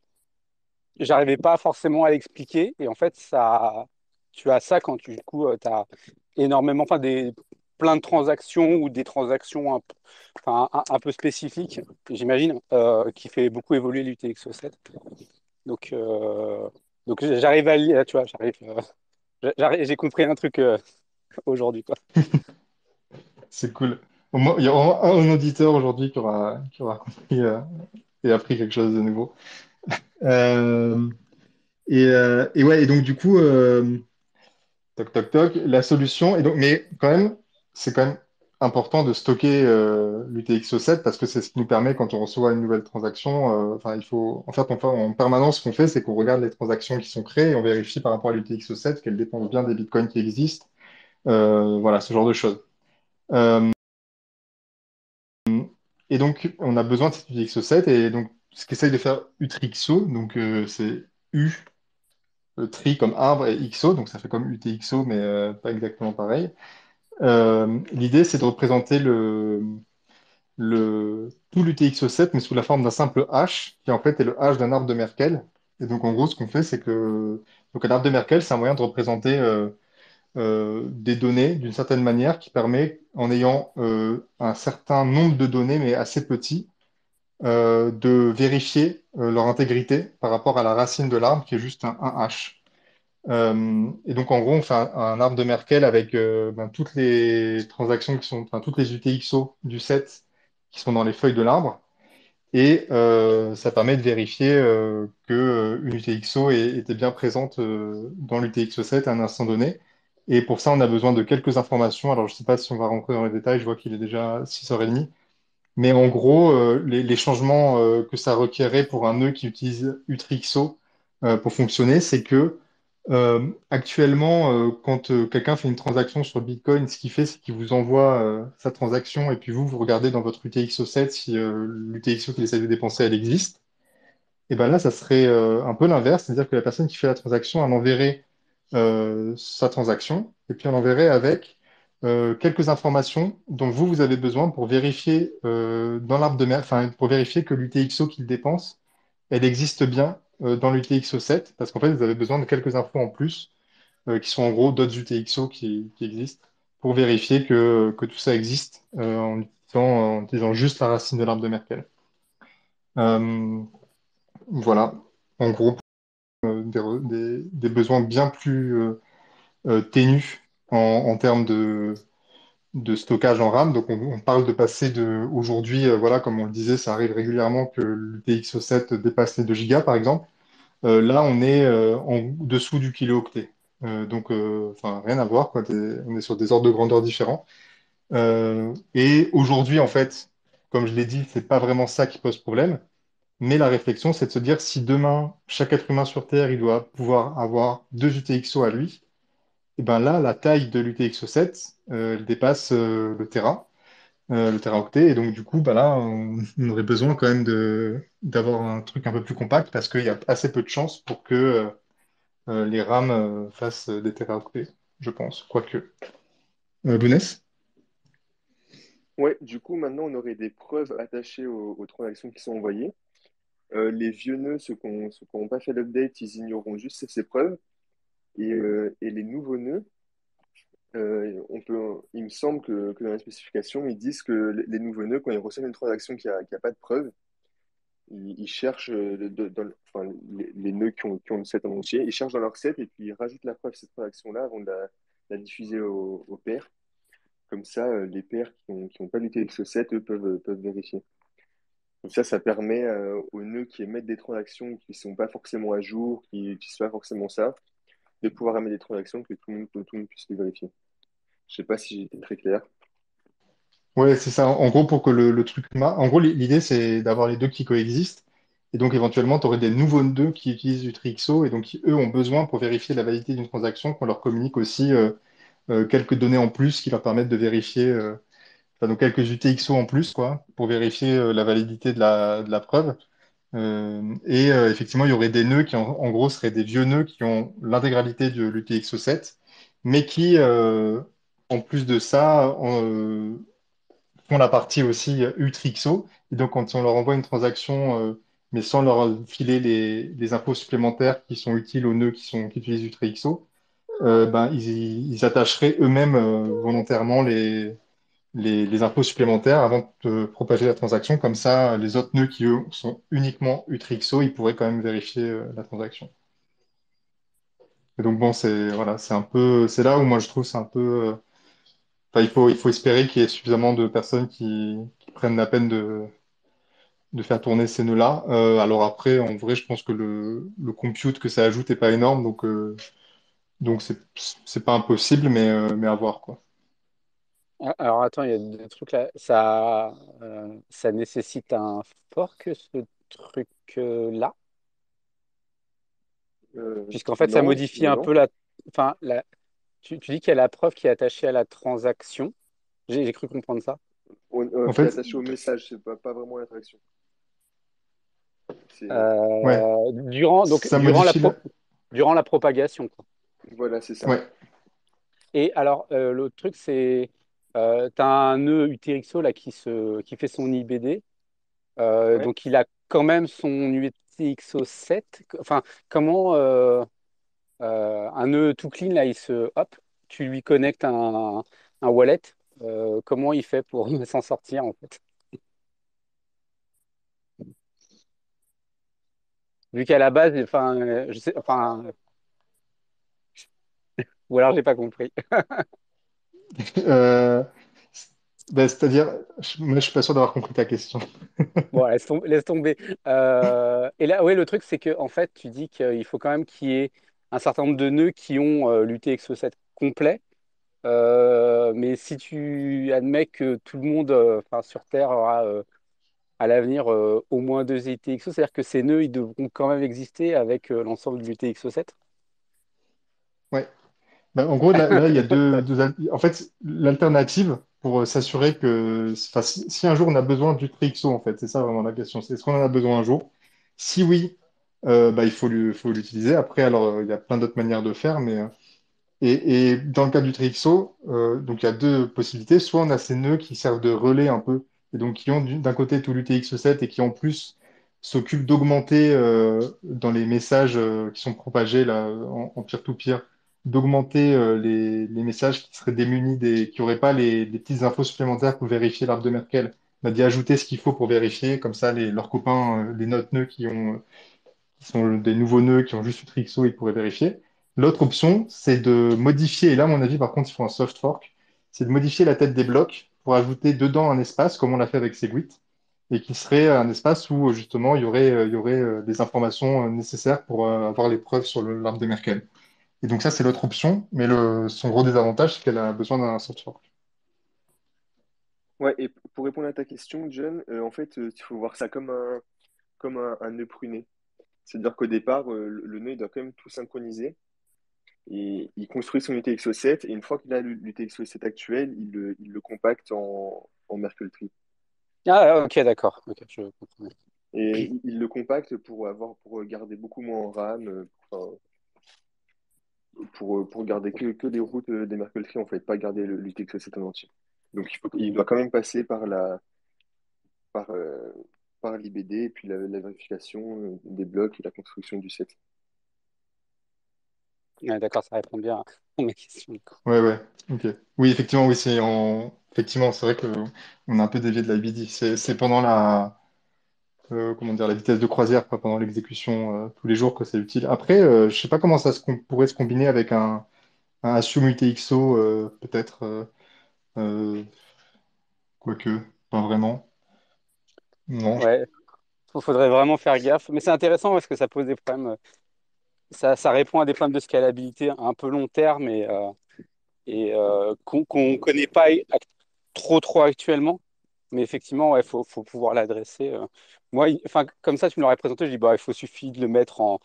j'arrivais pas forcément à l'expliquer. Et en fait, ça, tu as ça quand tu, du coup, tu as énormément, enfin, des, plein de transactions ou des transactions un, un, peu spécifiques, j'imagine, euh, qui fait beaucoup évoluer l'UTXO7. Donc, euh, donc j'arrive à lire, tu vois, j'arrive, euh, j'ai compris un truc aujourd'hui. C'est cool. Il y a au moins un auditeur aujourd'hui qui aura, qui aura compris et appris quelque chose de nouveau. Et, et ouais, et donc du coup, Toc, toc, toc. La solution, et donc, mais quand même, c'est quand même important de stocker euh, l'UTXO7 parce que c'est ce qui nous permet, quand on reçoit une nouvelle transaction, euh, enfin, il faut, en fait, en permanence, ce qu'on fait, c'est qu'on regarde les transactions qui sont créées et on vérifie par rapport à l'UTXO7 qu'elles dépendent bien des bitcoins qui existent. Euh, voilà, ce genre de choses. Et donc, on a besoin de cet UTXO7 et donc, ce qu'essaye de faire Utrixo, donc c'est U, tri comme arbre et XO, donc ça fait comme UTXO, mais pas exactement pareil. Euh, l'idée, c'est de représenter le, tout l'UTXO7, mais sous la forme d'un simple hash, qui en fait est le hash d'un arbre de Merkel. Et donc, en gros, ce qu'on fait, c'est que donc, un de Merkel, c'est un moyen de représenter euh, euh, des données d'une certaine manière qui permet, en ayant un certain nombre de données, mais assez petit, de vérifier leur intégrité par rapport à la racine de l'arbre, qui est juste un, hash. Euh, et donc, en gros, on fait un, arbre de Merkel avec euh, ben, toutes les transactions qui sont, enfin, toutes les UTXO du set qui sont dans les feuilles de l'arbre. Et euh, ça permet de vérifier que une UTXO était bien présente dans l'UTXO7 à un instant donné. Et pour ça, on a besoin de quelques informations. Alors, je ne sais pas si on va rentrer dans les détails. Je vois qu'il est déjà 6h30. Mais en gros, les, les changements que ça requérait pour un nœud qui utilise euh, pour fonctionner, c'est que euh, actuellement, euh, quand euh, quelqu'un fait une transaction sur Bitcoin, ce qu'il fait, c'est qu'il vous envoie sa transaction et puis vous, vous regardez dans votre UTXO7 si l'UTXO qu'il essaie de dépenser, elle existe. Et ben là, ça serait un peu l'inverse, c'est-à-dire que la personne qui fait la transaction, elle enverrait sa transaction et puis elle enverrait avec quelques informations dont vous, vous avez besoin pour vérifier dans l'arbre de mer, pour vérifier que l'UTXO qu'il dépense, elle existe bien euh, dans l'UTXO7, parce qu'en fait, vous avez besoin de quelques infos en plus, euh, qui sont en gros d'autres UTXO qui, existent, pour vérifier que, que tout ça existe euh, en utilisant, en juste la racine de l'arbre de Merkel. Voilà, en gros, des, besoins bien plus ténus en termes de, de stockage en RAM. Donc, on, parle de passer de, aujourd'hui, euh, voilà, comme on le disait, ça arrive régulièrement que l'UTXO7 dépasse les 2 gigas, par exemple. Euh, là, on est euh, en dessous du kilo-octet. Donc, rien à voir, quoi. On est sur des ordres de grandeur différents. Et aujourd'hui, en fait, comme je l'ai dit, c'est pas vraiment ça qui pose problème. Mais la réflexion, c'est de se dire si demain, chaque être humain sur Terre, il doit pouvoir avoir deux UTXO à lui, et ben là, la taille de l'UTXO7, euh, dépasse euh, le Tera, euh, teraoctet. Et donc, du coup, bah là, on, aurait besoin quand même d'avoir un truc un peu plus compact parce qu'il y a assez peu de chances pour que euh, les RAM fassent des teraoctets, je pense, quoique. Bounès? Ouais, du coup, maintenant, on aurait des preuves attachées aux, transactions qui sont envoyées. Les vieux nœuds, ceux qui n'ont pas fait l'update, ils ignoreront juste ces preuves. Et, euh, et les nouveaux nœuds, euh, on peut, il me semble que, dans la spécification, ils disent que les, nouveaux nœuds, quand ils reçoivent une transaction qui a, qui a pas de preuve, ils, cherchent euh, dans enfin, les, nœuds qui ont, le set en entier, ils cherchent dans leur set et puis ils rajoutent la preuve de cette transaction-là avant de la, diffuser au, au pair. Comme ça, les pairs qui n'ont qui ont pas d'UTXO 7, eux, peuvent, peuvent vérifier. Donc ça, ça permet aux nœuds qui émettent des transactions qui ne sont pas forcément à jour, qui n'utilisent pas forcément ça, de pouvoir émettre des transactions que tout le monde, puisse les vérifier. Je sais pas si j'étais très clair. Ouais, c'est ça. En gros, pour que le, le truc En gros, l'idée, c'est d'avoir les deux qui coexistent. Et donc, éventuellement, tu aurais des nouveaux nœuds qui utilisent du TRIXO et donc eux, ont besoin pour vérifier la validité d'une transaction qu'on leur communique aussi euh, euh, quelques données en plus qui leur permettent de vérifier, euh, enfin, donc quelques UTXO en plus, quoi, pour vérifier la validité de la preuve. Euh, et euh, effectivement, il y aurait des nœuds qui, en, gros, seraient des vieux nœuds qui ont l'intégralité de l'UTXO7, mais qui, euh, en plus de ça, font la partie aussi UTXO. Et donc, quand on leur envoie une transaction, mais sans leur filer les, infos supplémentaires qui sont utiles aux nœuds qui, sont, qui utilisent UTXO, ben, ils, attacheraient eux-mêmes volontairement les, les, infos supplémentaires avant de propager la transaction. Comme ça, les autres nœuds qui, eux, sont uniquement UTXO, ils pourraient quand même vérifier euh, la transaction. Et donc, bon, c'est voilà, c'est un peu, c'est là où moi je trouve c'est un peu. euh, il faut, il faut espérer qu'il y ait suffisamment de personnes qui, prennent la peine de, de faire tourner ces nœuds-là. Euh, alors après, en vrai, je pense que le, le compute que ça ajoute est pas énorme, donc donc c'est pas impossible, mais mais à voir quoi. Ah, Alors attends, il y a des trucs là. Ça, euh, ça nécessite un fork, ce truc-là, Euh, puisqu'en fait, ça non, modifie un non. peu la. Enfin, la... tu, tu dis qu'il y a la preuve qui est attachée à la transaction. J'ai j'ai cru comprendre ça. On- euh, En qui est fait, attaché au message, c'est pas, pas vraiment l'attraction. C'est, ouais, Euh, durant, donc, ça durant la modifie pro- le... durant la propagation, quoi. voilà, c'est ça. Ouais, Et alors, euh, l'autre truc, c'est. Euh, tu as un nœud UTXO là, qui, se, qui fait son IBD. Euh, Ouais. donc, il a quand même son UTXO 7. Enfin, comment. euh, Euh, un nœud tout clean, là, il se, hop, tu lui connectes un, un wallet. Comment il fait pour s'en sortir, en fait? Vu qu'à la base, enfin, je sais, enfin, ou alors j'ai pas compris. euh, ben, c'est-à-dire, je, moi, je suis pas sûr d'avoir compris ta question. Bon, laisse tom- laisse tomber. Euh, et là, oui, le truc, c'est que en fait, tu dis qu'il faut quand même qu'il y ait un certain nombre de nœuds qui ont euh, l'UTXO 7 complet. Euh, mais si tu admets que tout le monde, euh, enfin, sur Terre aura euh, à l'avenir euh, au moins deux UTXO, c'est-à-dire que ces nœuds, ils devront quand même exister avec euh, l'ensemble du UTXO 7. Ouais. Ben, en gros, là, là, il y a deux, deux al- En fait, l'alternative pour euh, s'assurer que, enfin, si, si un jour on a besoin du TRIXO, en fait, c'est ça vraiment la question. C'est est-ce qu'on en a besoin un jour? Si oui, euh, bah, il faut lui- faut l'utiliser. Après, alors, euh, il y a plein d'autres manières de faire, mais euh, et, et dans le cas du TRIXO, euh, donc il y a deux possibilités. Soit on a ces nœuds qui servent de relais un peu, et donc qui ont du- d'un côté tout l'UTXO7 et qui en plus s'occupent d'augmenter euh, dans les messages euh, qui sont propagés là, en en peer-to-peer d'augmenter euh, les, messages qui seraient démunis des, qui n'auraient pas les, petites infos supplémentaires pour vérifier l'arbre de Merkel. On a dit ajouter ce qu'il faut pour vérifier, comme ça les, leurs copains, euh, les notes nœuds qui ont, qui sont des nouveaux nœuds qui ont juste eu Trixo, ils pourraient vérifier. L'autre option, c'est de modifier, et là, à mon avis, par contre, il faut un soft fork, c'est de modifier la tête des blocs pour ajouter dedans un espace, comme on l'a fait avec Segwit, et qui serait un espace où, justement, il y aurait, euh, il y aurait des informations nécessaires pour avoir les preuves sur l'arbre de Merkel. Et donc ça, c'est l'autre option, mais le, son gros désavantage, c'est qu'elle a besoin d'un soft fork. Ouais, et pour répondre à ta question, John, euh, en fait, euh, il faut voir ça comme un, comme un, un nœud pruné. C'est-à-dire qu'au départ, euh, le, le nœud il doit quand même tout synchroniser. Et il construit son UTXO7, et une fois qu'il a l'UTXO7 actuel, il le, il le compacte en, en Merkle Tree. Ah, ok, d'accord. Ok, je comprends. Et il, il le compacte pour avoir, pour garder beaucoup moins en RAM, euh, enfin, pour, pour garder que, que des routes euh, des Merkle Tree, en fait, pas garder le- l'UTXO7 en entier. Donc il faut, il doit quand même passer par la, par, euh, par l'IBD et puis la, la vérification euh, des blocs et la construction du set. Ouais, d'accord, ça répond bien à mes questions. Ouais, ouais, ok. Oui, effectivement, oui, c'est en... Effectivement, c'est vrai que on a un peu dévié de la BD. C'est c'est pendant la, euh, comment dire, la vitesse de croisière, pendant l'exécution euh, tous les jours que c'est utile. Après, euh, je sais pas comment ça pourrait se combiner avec un, un Assume UTXO, peut-être, quoique, pas vraiment. Non. il faudrait vraiment faire gaffe. Mais c'est intéressant parce que ça pose des problèmes. Ça, répond à des problèmes de scalabilité un peu long terme et, qu'on qu'on connaît pas trop trop actuellement. Mais effectivement, il faut pouvoir l'adresser. Moi, enfin, comme ça, tu me l'aurais présenté, je dis, bah, il faut suffit de le mettre en,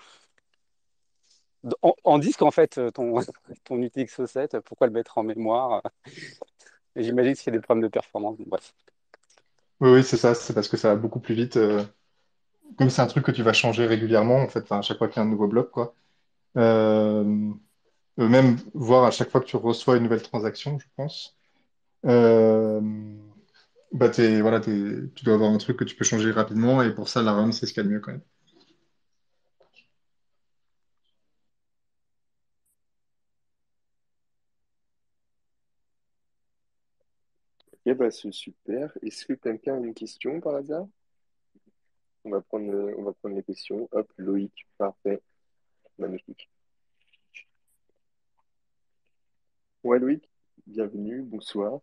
en, disque, en fait, euh, ton, ton UTXO7. Pourquoi le mettre en mémoire? J'imagine qu'il y a des problèmes de performance. Oui, oui, c'est ça, c'est parce que ça va beaucoup plus vite. euh, comme c'est un truc que tu vas changer régulièrement, en fait, à chaque fois qu'il y a un nouveau bloc, quoi. Euh, même voir à chaque fois que tu reçois une nouvelle transaction, je pense. Bah t'es, voilà, t'es- tu dois avoir un truc que tu peux changer rapidement et pour ça, la RAM, c'est ce qu'il y a de mieux quand même. Ok, bah c'est super. Est-ce que quelqu'un a une question par hasard? On va prendre, on va prendre les questions. Hop, Loïc, parfait, magnifique. Ouais, Loïc, bienvenue, bonsoir.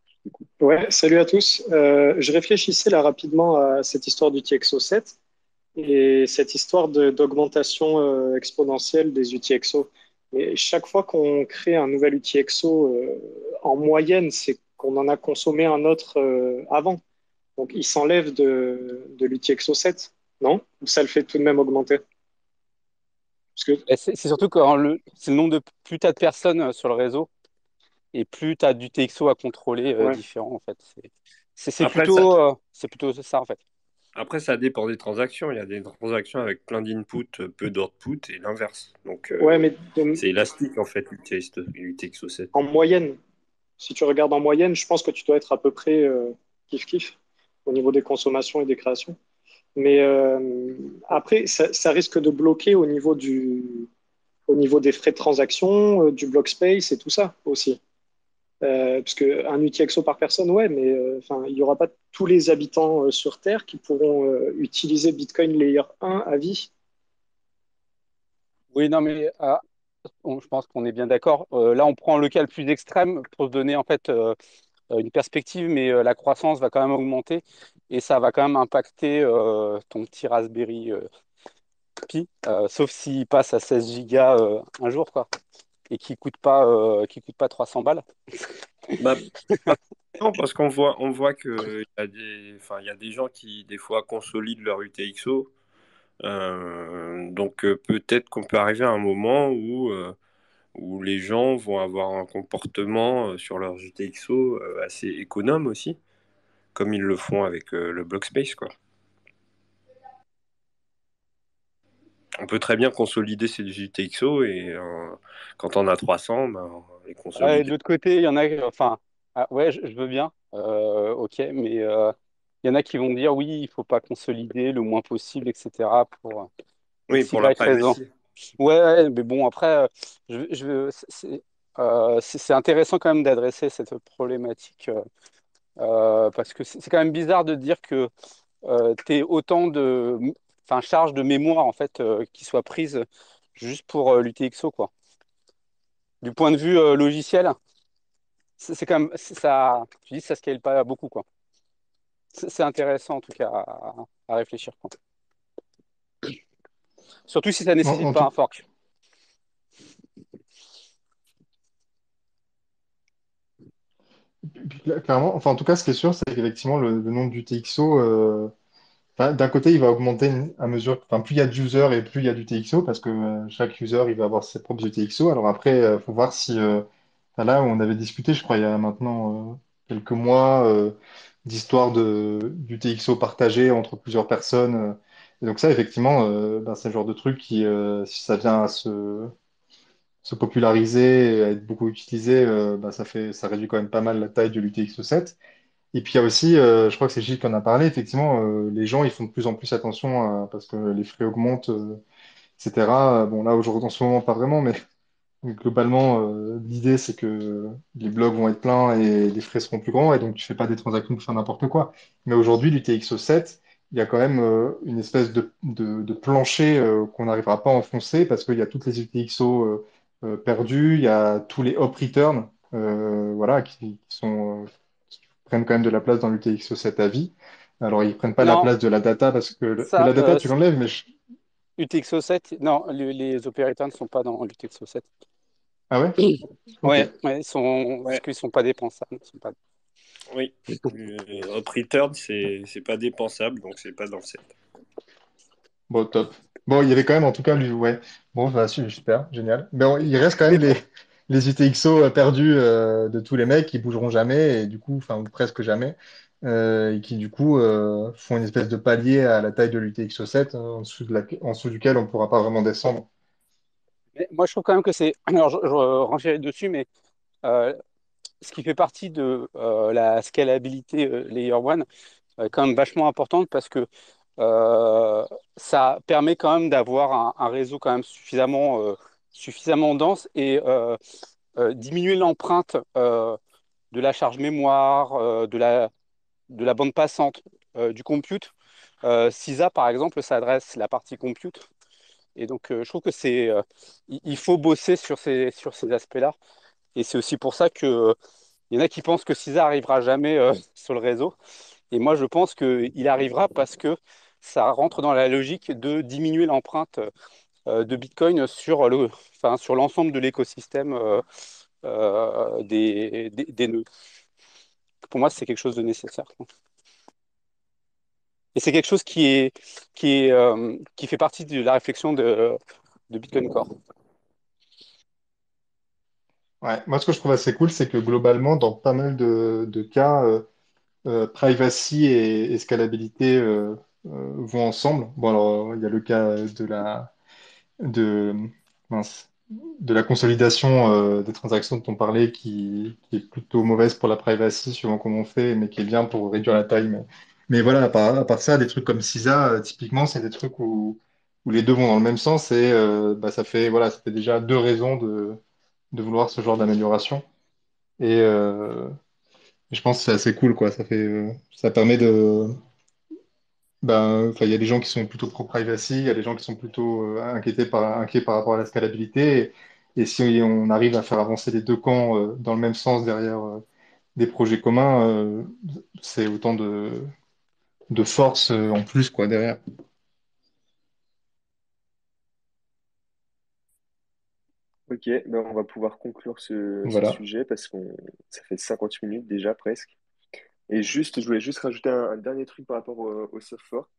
Ouais, salut à tous. Euh, je réfléchissais là rapidement à cette histoire du TXO7 et cette histoire d'augmentation euh, exponentielle des UTXO. Et chaque fois qu'on crée un nouvel UTXO, euh, en moyenne, c'est qu'on en a consommé un autre avant. Donc il s'enlève de, de l'UTXO7, non? Ou ça le fait tout de même augmenter? C'est surtout quand le, le nombre de plus tu as de personnes sur le réseau et plus tu as du TXO à contrôler euh, ouais. différent en fait. C'est Après, ça, plutôt, euh, c'est plutôt ça en fait. après, ça dépend des transactions. Il y a des transactions avec plein d'inputs, peu d'output et l'inverse. Donc, Ouais, euh, mais de- c'est élastique en fait, l'UTXO7. en moyenne, si tu regardes en moyenne, je pense que tu dois être à peu près euh, kiff-kiff au niveau des consommations et des créations. Mais euh, après, ça, ça risque de bloquer au niveau du, au niveau des frais de transaction, euh, du block space et tout ça aussi. Euh, parce qu'un UTXO par personne, ouais, mais euh, il n'y aura pas tous les habitants euh, sur Terre qui pourront utiliser Bitcoin Layer 1 à vie. Oui, non, mais ah, je pense qu'on est bien d'accord. Là, on prend le cas le plus extrême pour donner en fait une perspective, mais la croissance va quand même augmenter et ça va quand même impacter ton petit Raspberry Pi, sauf s'il passe à 16 gigas un jour, quoi, et qui coûte pas, euh, qui coûte pas 300 balles. Bah, non, parce qu'on voit, on voit qu'il y a des, enfin, il y a des gens qui, des fois, consolident leur UTXO. Euh, donc, euh, peut-être qu'on peut arriver à un moment où, euh, où les gens vont avoir un comportement sur leur UTXO assez économe aussi, comme ils le font avec le block space, quoi. On peut très bien consolider ces UTXO et euh, quand on a 300, ben, on les Ouais, et de consolide. l'autre côté, il y en a, enfin, ah, ouais, je, je veux bien, euh, ok, mais euh, il y en a qui vont dire oui, il faut pas consolider le moins possible, etc. pour Oui, pour la privacy. Ouais, ouais, mais bon, après, je, je- c'est intéressant quand même d'adresser cette problématique parce que c'est quand même bizarre de dire que tu autant de enfin, charge de mémoire en fait euh, qui soit prise juste pour euh, l'UTXO, quoi. Du point de vue euh, logiciel, c'est quand même ça, je dis, ça scale pas beaucoup, quoi. C'est intéressant en tout cas à, à réfléchir, quoi. Surtout si ça nécessite pas un fork. clairement, enfin, en tout cas, ce qui est sûr, c'est qu'effectivement, le, le nombre d'UTXO, d'un côté, il va augmenter à mesure, enfin, plus il y a d'users et plus il y a d'UTXO, parce que euh, chaque user, il va avoir ses propres UTXO. Alors après, il faut voir si, euh, enfin, là, on avait discuté, je crois, il y a maintenant euh, quelques mois, euh, d'histoire d'UTXO partagé entre plusieurs personnes. euh. Et donc ça, effectivement, euh, ben, c'est le genre de truc qui, euh, si ça vient à se se populariser, à être beaucoup utilisé, euh, bah, ça fait, ça réduit quand même pas mal la taille de l'UTX-7. Et puis il y a aussi, euh, je crois que c'est Gilles qui en a parlé, effectivement, euh, les gens ils font de plus en plus attention parce que les frais augmentent, euh, etc. Bon là aujourd'hui en ce moment pas vraiment, mais globalement l'idée c'est que les blogs vont être pleins et les frais seront plus grands et donc tu fais pas des transactions pour faire n'importe quoi. Mais aujourd'hui l'UTXO7, il y a quand même une espèce de, plancher qu'on n'arrivera pas à enfoncer parce qu'il y a toutes les UTXO perdues, il y a tous les hop return voilà, qui, sont, prennent quand même de la place dans l'UTXO7 à vie. Alors, ils prennent pas la place de la data parce que le- de ça, la data, euh, tu l'enlèves, mais je- UTXO7, non, le- les opérateurs ne sont pas dans l'UTXO7. ah ouais? Ouais, ouais, ils sont, parce qu'ils sont pas dépensables. Ils sont pas... oui. Le hop return, c'est c'est pas dépensable, donc c'est pas dans le set. Bon, top. Bon, il y avait quand même, en tout cas, lui, ouais. Bon, bah, su- super, génial. Mais on- il reste quand même les, les UTXO euh, perdus euh, de tous les mecs qui bougeront jamais, et du coup, enfin, ou presque jamais, euh, et qui, du coup, font une espèce de palier à la taille de l'UTXO7, en dessous de la, en dessous duquel on pourra pas vraiment descendre. moi, je trouve quand même que c'est. Alors, je, je dessus, mais ce qui fait partie de la scalabilité Layer 1 est quand même vachement importante parce que ça permet quand même d'avoir un, un réseau quand même suffisamment, suffisamment dense et euh, euh, diminuer l'empreinte euh, de la charge mémoire, de la, de la bande passante, du compute. CISA, par exemple, ça adresse la partie compute. Et donc, je trouve que c'est, il faut bosser sur ces, aspects-là. Et c'est aussi pour ça que, il y en a qui pensent que CISA arrivera jamais sur le réseau. Et moi, je pense qu'il arrivera parce que ça rentre dans la logique de diminuer l'empreinte de Bitcoin sur le, enfin, sur l'ensemble de l'écosystème euh, euh, des, des, nœuds. Pour moi, c'est quelque chose de nécessaire. Et c'est quelque chose qui est, qui est, euh, qui fait partie de la réflexion de, de Bitcoin Core. Ouais. Moi, ce que je trouve assez cool, c'est que globalement, dans pas mal de, de cas, euh, euh, privacy et, et scalabilité euh, euh, vont ensemble. Bon, alors, il y a le cas de la, de, de la consolidation euh, des transactions dont on parlait qui, est plutôt mauvaise pour la privacy, suivant comment on fait, mais qui est bien pour réduire la taille. Mais, mais voilà, à part, à ça, des trucs comme CISA, euh, typiquement, c'est des trucs où, où les deux vont dans le même sens et euh, bah, ça fait, voilà, ça fait déjà deux raisons de, de vouloir ce genre d'amélioration. Et je pense que c'est assez cool, quoi. Ça fait, ça permet de, ben, il y a des gens qui sont plutôt pro-privacy, il y a des gens qui sont plutôt euh, inquiétés par, inquiets par rapport à la scalabilité. Et, et si on arrive à faire avancer les deux camps euh, dans le même sens derrière euh, des projets communs, c'est autant de, de force en plus, quoi, derrière. Ok, ben on va pouvoir conclure ce, ce Voilà. sujet parce qu'on ça fait 50 minutes déjà presque. Et juste, je voulais juste rajouter un, dernier truc par rapport au, au soft fork.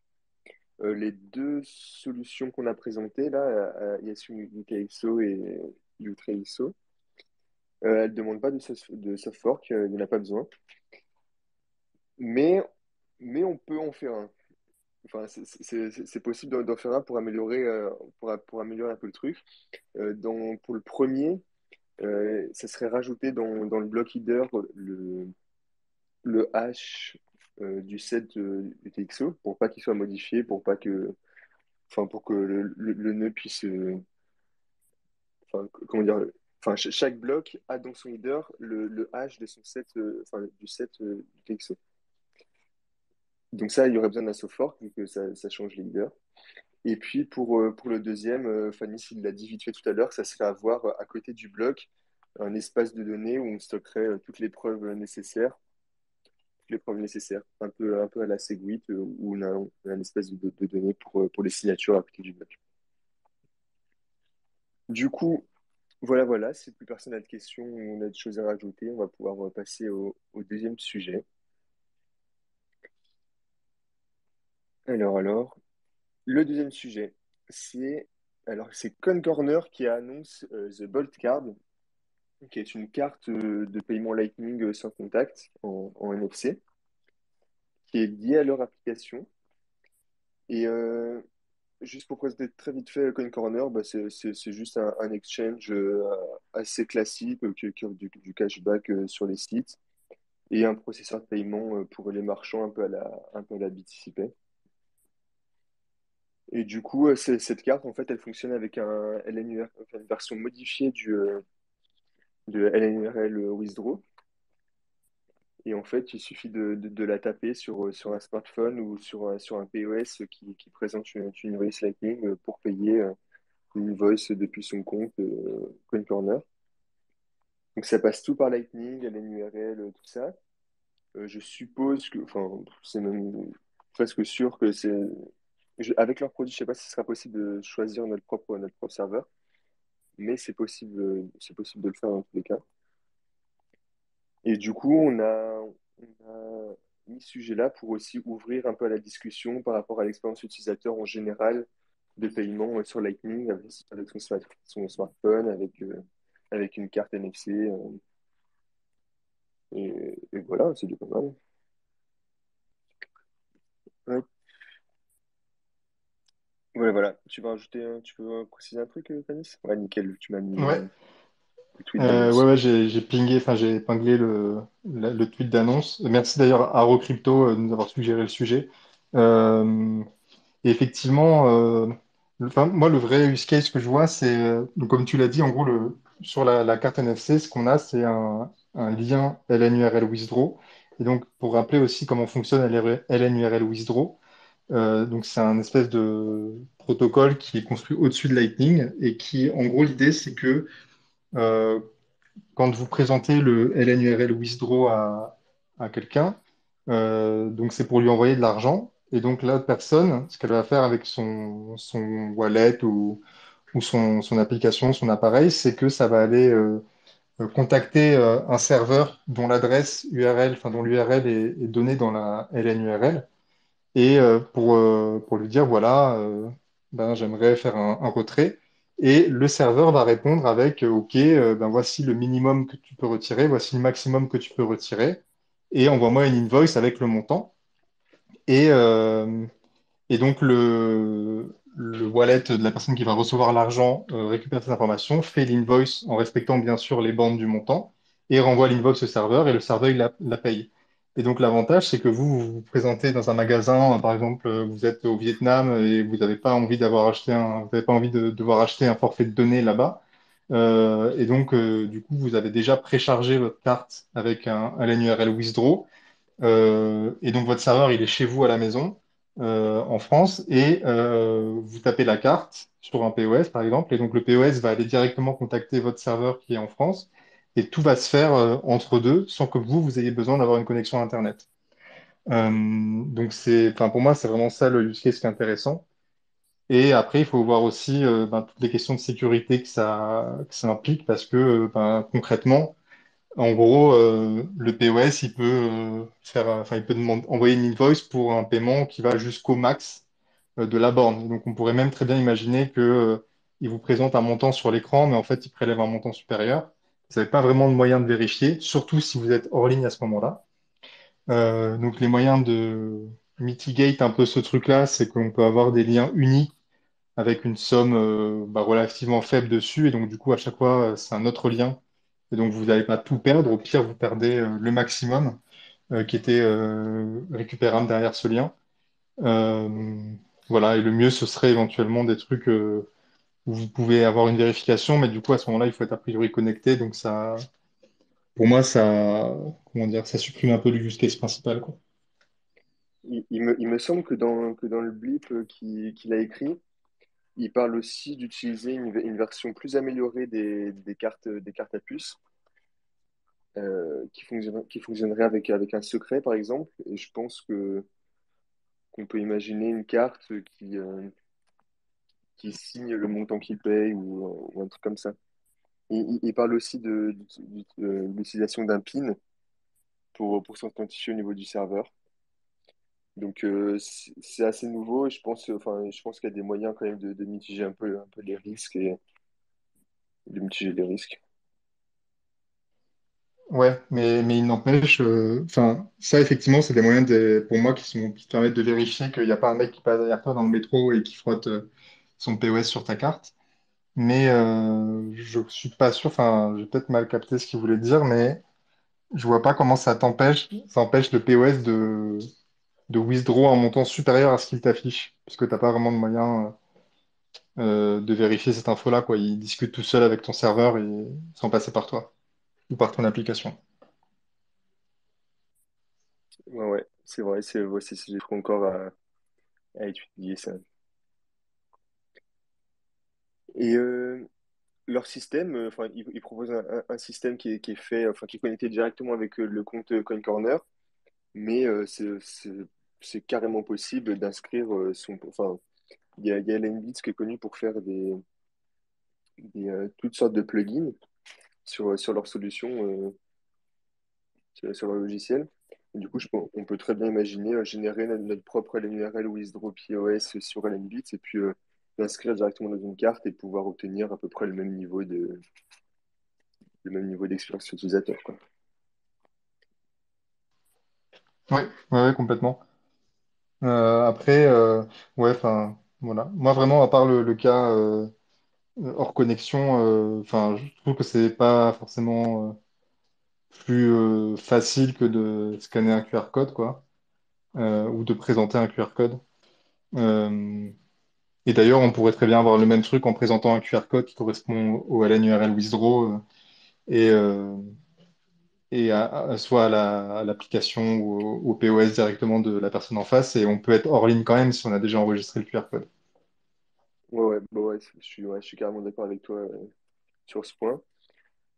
Euh, les deux solutions qu'on a présentées là, Yasu UTXO et UTXO, euh, elles ne demandent pas de, soft- fork, euh, il n'y en a pas besoin. Mais, mais on peut en faire un. Enfin, c'est possible d'en faire un pour améliorer, euh, pour, pour améliorer un peu le truc. Euh, dans, pour le premier, euh, ça serait rajouter dans, dans le block header le, le hash euh, du set euh, UTXO pour pas qu'il soit modifié, pour pas que, enfin, pour que le, le, nœud puisse, euh, enfin, comment dire, enfin, ch- chaque bloc a dans son leader le, le hash de son set, euh, du set euh, du TXO. Donc ça, il y aurait besoin d'un soft fork, vu que ça, change les leaders. Et puis pour, pour le deuxième, Fanny, s'il l'a dit vite fait tout à l'heure, ça serait avoir à côté du bloc un espace de données où on stockerait toutes les preuves nécessaires, les preuves nécessaires, un peu, un peu à la Segwit, euh, où on a, on a une espèce de, données pour, euh, pour les signatures à côté du bloc. Du coup, voilà, voilà, si plus personne n'a de questions ou on a des choses à rajouter, on va pouvoir euh, passer au, deuxième sujet. Alors, alors, le deuxième sujet, c'est alors c'est qui annonce The Bolt Card, qui est une carte euh, de paiement Lightning euh, sans contact en, NFC, qui est liée à leur application. Et euh, juste pour présenter très vite fait Coin Corner, bah, c'est juste un, exchange assez classique qui, offre du, cashback sur les sites et un processeur de paiement pour les marchands un peu à la, un peu à. Et du coup, cette carte, en fait, elle fonctionne avec un enfin, une version modifiée du, de LNURL Withdraw. Et en fait, il suffit de, de, la taper sur, sur un smartphone ou sur, un- sur un POS qui, présente une, une invoice Lightning pour payer euh, une invoice depuis son compte euh. Donc ça passe tout par Lightning, LNURL, tout ça. Euh, je suppose que, enfin, c'est même presque sûr que c'est... Avec leur produit, je sais pas si ce sera possible de choisir notre propre, notre propre serveur, mais c'est possible, c'est possible de le faire dans tous les cas. Et du coup, on a, mis ce sujet-là pour aussi ouvrir un peu à la discussion par rapport à l'expérience utilisateur en général de paiement sur Lightning avec, son smartphone, avec, euh, avec une carte NFC. euh, et, et voilà, c'est du pas mal. Ouais. Voilà. Tu veux rajouter, tu veux préciser un truc, euh, Tanis? Ouais, nickel, tu m'as mis Ouais, euh, le tweet Euh, ouais, ouais, j'ai pingé, enfin j'ai épinglé le, le tweet d'annonce. Merci d'ailleurs à Haro Crypto euh, de nous avoir suggéré le sujet. Euh, et effectivement, euh, le- moi le vrai use case que je vois, c'est, euh, comme tu l'as dit, en gros, le, sur la, la carte NFC, ce qu'on a, c'est un, un lien LNURL Withdraw. Et donc, pour rappeler aussi comment fonctionne LNURL Withdraw, euh, donc c'est un espèce de protocole qui est construit au-dessus de Lightning et qui, en gros, l'idée, c'est que euh, quand vous présentez le LNURL withdraw à, à quelqu'un, euh, donc c'est pour lui envoyer de l'argent. Et donc la personne, ce qu'elle va faire avec son, son wallet ou, ou son, son application, son appareil, c'est que ça va aller contacter un serveur dont l'adresse URL, enfin dont l'URL est donnée dans la LNURL et euh, pour, euh, pour lui dire, voilà, euh, ben, j'aimerais faire un, retrait. Et le serveur va répondre avec, OK, ben, voici le minimum que tu peux retirer, voici le maximum que tu peux retirer, et envoie-moi une invoice avec le montant. Et, et donc, le, le wallet de la personne qui va recevoir l'argent récupère ces informations, fait l'invoice en respectant bien sûr les bandes du montant et renvoie l'invoice au serveur et le serveur il la paye. Et donc, l'avantage, c'est que vous vous vous présentez dans un magasin, par exemple, euh, vous êtes au Vietnam et vous n'avez pas envie d'avoir acheté un, vous n'avez pas envie de devoir acheter un forfait de données là-bas. Euh, et donc, euh, du coup, vous avez déjà préchargé votre carte avec un, un Withdraw. Euh, et donc votre serveur, il est chez vous à la maison, euh, en France, et euh, vous tapez la carte sur un POS, par exemple, et donc le POS va aller directement contacter votre serveur qui est en France, et tout va se faire euh, entre deux sans que vous, vous ayez besoin d'avoir une connexion Internet. Euh, donc pour moi, c'est vraiment ça le use case qui est intéressant. Et après, il faut voir aussi euh, ben, toutes les questions de sécurité que ça, que ça implique, parce que ben, concrètement, en gros, le POS, il peut faire, il peut demander, envoyer une invoice pour un paiement qui va jusqu'au max de la borne. Donc, on pourrait même très bien imaginer que il vous présente un montant sur l'écran, mais en fait, il prélève un montant supérieur. Vous n'avez pas vraiment de moyen de vérifier, surtout si vous êtes hors ligne à ce moment-là. Euh, donc, les moyens de mitigate un peu ce truc-là, c'est qu'on peut avoir des liens uniques avec une somme euh, bah, relativement faible dessus, et donc du coup, à chaque fois, euh, c'est un autre lien et donc, vous n'allez pas tout perdre. Au pire, vous perdez le maximum qui était récupérable derrière ce lien. Voilà. Et le mieux, ce serait éventuellement des trucs où vous pouvez avoir une vérification, mais du coup, à ce moment-là, il faut être a priori connecté. Donc, ça, pour moi, ça, comment dire, ça supprime un peu le use case principal, quoi. Il, me, il me semble que dans, que dans le blip euh, qui- qu'il a écrit, il parle aussi d'utiliser une, une version plus améliorée des, des cartes, des cartes à puce euh, qui fonctionnerait, qui fonctionnerait avec, avec un secret, par exemple. Et je pense que qu'on peut imaginer une carte qui, euh, qui signe le montant qu'il paye ou, un truc comme ça. Et il, parle aussi de, de- l'utilisation d'un PIN pour, pour s'authentifier au niveau du serveur. Donc euh, c'est assez nouveau et je pense, enfin, pense qu'il y a des moyens quand même de, mitiger un peu, un peu les risques et de mitiger les risques. Ouais, mais, mais il n'empêche, euh, enfin, ça, effectivement, c'est des moyens pour moi qui sont, qui te permettent de vérifier qu'il n'y a pas un mec qui passe derrière toi dans le métro et qui frotte euh, son POS sur ta carte. Mais euh, je suis pas sûr, enfin, j'ai peut-être mal capté ce qu'il voulait dire, mais je vois pas comment ça t'empêche, ça empêche le POS de, de withdraw un montant supérieur à ce qu'il t'affiche, puisque t'as pas vraiment de moyen euh, de vérifier cette info-là, quoi. Il discute tout seul avec ton serveur et sans passer par toi ou par ton application. Ouais, ouais, c'est vrai, c'est c'est c'est encore à étudier ça. Et euh, leur système, euh, enfin, ils, proposent un, système qui est, fait, enfin, qui est connecté directement avec euh, le compte Coin Corner, mais c'est carrément possible d'inscrire son, enfin, il y a, y a Lemlist qui est connu pour faire des, toutes sortes de plugins sur, sur leur solution, sur, leur logiciel. Du coup, on peut très bien imaginer générer notre, propre LNURL Withdraw POS sur LNBits et puis l'inscrire directement dans une carte et pouvoir obtenir à peu près le même niveau de, le même niveau d'expérience utilisateur, quoi. Oui, ouais, complètement. Euh, après, euh, ouais, enfin, voilà. Moi, vraiment, à part le, cas euh, hors connexion, enfin, je trouve que c'est pas forcément plus facile que de scanner un QR code, quoi, ou de présenter un QR code. Et d'ailleurs, on pourrait très bien avoir le même truc en présentant un QR code qui correspond au LNURL withdraw euh, et, euh, et à, à- soit à la- à l'application ou au, POS directement de la personne en face. Et on peut être hors ligne quand même si on a déjà enregistré le QR code. Bah ouais, je suis, carrément d'accord avec toi euh, sur ce point.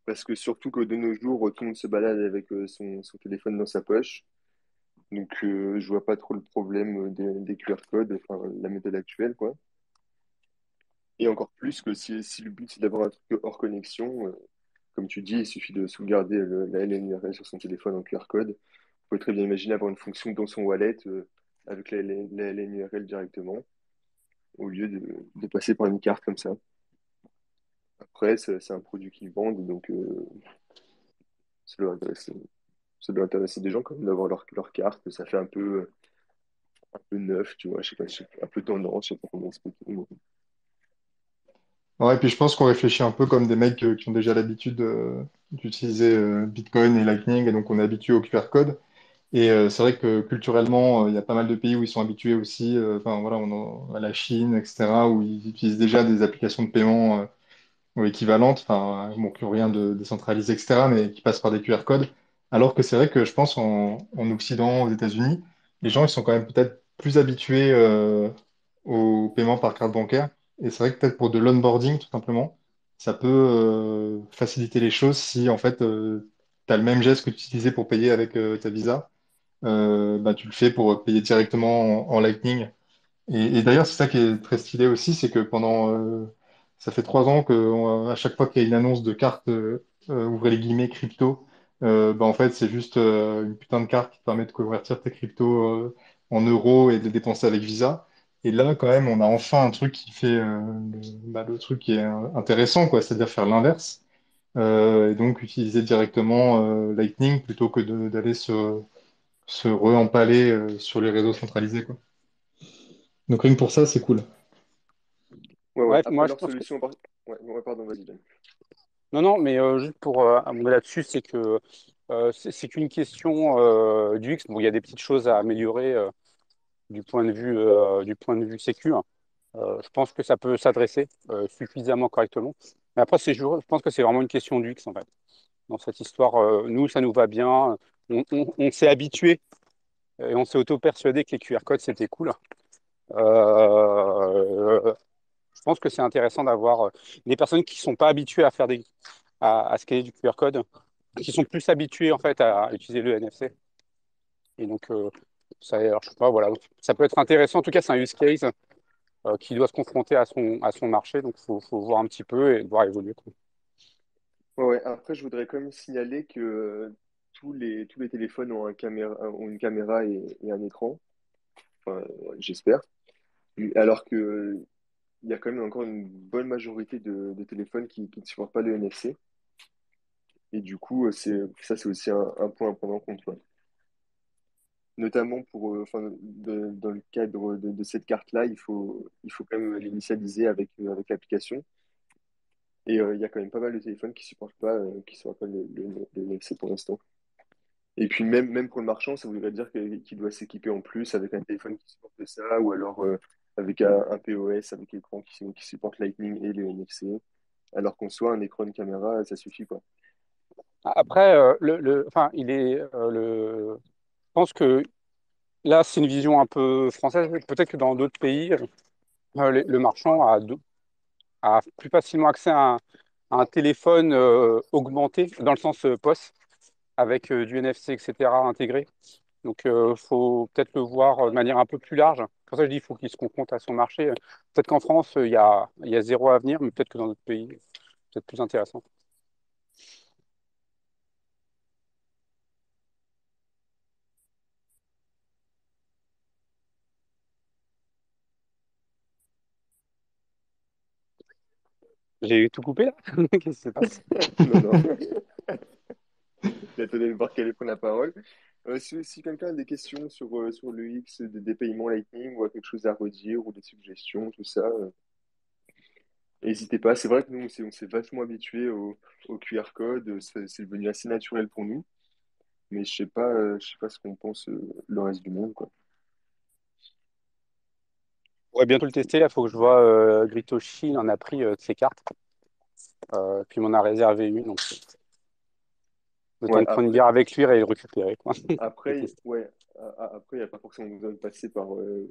Parce que surtout que de nos jours, tout le monde se balade avec son, son téléphone dans sa poche. Donc, euh, je vois pas trop le problème des, des QR codes, enfin, la méthode actuelle, quoi. Et encore plus que si, le but c'est d'avoir un truc hors connexion, euh, comme tu dis, il suffit de sauvegarder la LNURL sur son téléphone en QR code. Vous pouvez très bien imaginer avoir une fonction dans son wallet euh, avec la, LNURL directement, au lieu de, passer par une carte comme ça. Après, c'est un produit qu'ils vendent, donc euh, ça doit intéresser, des gens quand même d'avoir leur, leur carte. Ça fait un peu, un peu neuf, tu vois, je sais pas, je sais pas, un peu tendance, je sais pas comment expliquer. Ouais, puis je pense qu'on réfléchit un peu comme des mecs euh, qui ont déjà l'habitude euh, d'utiliser euh, Bitcoin et Lightning, et donc on est habitué au QR code. Et c'est vrai que culturellement, il y a pas mal de pays où ils sont habitués aussi, enfin voilà, on a, à la Chine, etc., où ils utilisent déjà des applications de paiement équivalentes, enfin bon, qui n'ont rien de décentralisé, etc., mais qui passent par des QR codes. Alors que c'est vrai que je pense en, en Occident, aux États-Unis, les gens ils sont quand même peut-être plus habitués euh, au paiement par carte bancaire. Et c'est vrai que peut-être pour de l'onboarding, tout simplement, ça peut euh, faciliter les choses si en fait tu as le même geste que tu utilisais pour payer avec euh, ta Visa euh, bah, tu le fais pour payer directement en, Lightning. Et, d'ailleurs, c'est ça qui est très stylé aussi, c'est que pendant, euh, ça fait trois ans que on- à chaque fois qu'il y a une annonce de carte, euh, euh, ouvrez les guillemets, crypto, euh, bah, en fait, c'est juste euh, une putain de carte qui te permet de convertir tes cryptos euh, en euros et de les dépenser avec Visa. Et là, quand même, on a enfin un truc qui fait euh, le, bah, le truc qui est euh, intéressant, quoi, c'est-à-dire faire l'inverse. Euh, et donc utiliser directement euh, Lightning plutôt que de- d'aller se se re-empaler euh, sur les réseaux centralisés, quoi. Donc rien que pour ça, c'est cool. Ouais, ouais. Ouais, Après, moi je leur pense que solution, par... ouais, ouais, pardon, vas-y, non, non, mais euh, juste pour euh, abonder là-dessus, c'est que euh, c'est c'est qu'une question euh, du X. Bon, il y a des petites choses à améliorer euh, du point de vue euh, du point de vue hein. Euh, je pense que ça peut s'adresser euh, suffisamment correctement. Mais après, je pense que c'est vraiment une question d'UX en fait. Dans cette histoire, euh, nous, ça nous va bien. On, s'est habitué et on s'est auto-persuadé que les QR codes, c'était cool. Je pense que c'est intéressant d'avoir des personnes qui sont pas habituées à faire des, à, scanner du QR code, qui sont plus habituées en fait à utiliser le NFC. Et donc, ça, alors, je sais pas, voilà, ça peut être intéressant. En tout cas, c'est un use case euh, qui doit se confronter à son, à son marché. Donc, il faut, faut voir un petit peu et voir évoluer. Après, je voudrais quand même signaler que euh, tous les, tous les téléphones ont, un caméra, ont une caméra et, un écran. J'espère. Alors que euh, il y a quand même encore une bonne majorité de, téléphones qui, ne supportent pas le NFC. Et du coup, euh, ça, c'est aussi un, point à prendre en compte. Notamment pour, euh, dans le cadre de, cette carte-là, il faut, il faut quand même l'initialiser avec, euh, avec l'application. Et euh, il y a quand même pas mal de téléphones qui supportent pas, qui supportent pas le, NFC pour l'instant. Et puis même, même pour le marchand, ça voudrait dire qu'il doit s'équiper en plus avec un téléphone qui supporte ça, ou alors avec un, POS avec écran qui, qui supporte Lightning et le NFC. Alors qu'en soit un écran de caméra, ça suffit quoi. Après, le, enfin, il est, le, pense que là, c'est une vision un peu française. Peut-être que dans d'autres pays, euh, le, marchand a, plus facilement accès à un, téléphone euh, augmenté, dans le sens euh, POS, avec du NFC, etc. intégré. Donc, il faut peut-être le voir de manière un peu plus large. Pour ça, je dis, il faut qu'il se confronte à son marché. Peut-être qu'en France, il y a, il y a zéro avenir, mais peut-être que dans d'autres pays, c'est peut-être plus intéressant. J'ai tout coupé là? Qu'est-ce qui se passe? Non, non. J'attendais de voir quelle prendre la parole. Euh, si si quelqu'un a des questions sur, euh, sur le X des, des paiements Lightning ou a quelque chose à redire ou des suggestions, tout ça, euh, n'hésitez pas. C'est vrai que nous, on s'est on s'est vachement habitué au, au QR code. C'est devenu assez naturel pour nous. Mais je sais pas, euh, je sais pas ce qu'on pense euh, le reste du monde, quoi. On va bientôt le tester. Là, il faut que je vois. Euh, Gritoshi, il en a pris euh, de ses cartes. Euh, puis il m'en a réservé une. Donc, le temps de prendre une bière avec lui et le récupérer, quoi. Après, ouais, il n'y a pas forcément besoin de passer par, euh,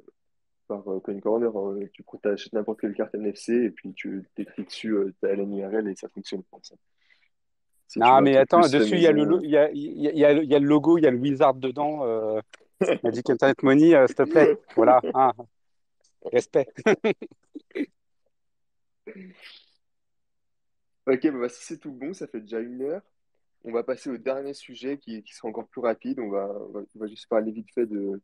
par euh, Coin Corner. hein. Tu achètes n'importe quelle carte NFC et puis tu t'écris dessus euh, ta LN URL et ça fonctionne comme ça. Si Non, mais attends, dessus, il y a le, il y a, il y a, il y a le il y a le logo, il y a le wizard dedans. Euh, Magic Internet Money, euh, s'il te plaît. Voilà, hein, respect. Ok, bah, bah, si c'est tout bon, ça fait déjà une heure. On va passer au dernier sujet qui, qui sera encore plus rapide. On va, on va, on va juste parler vite fait de,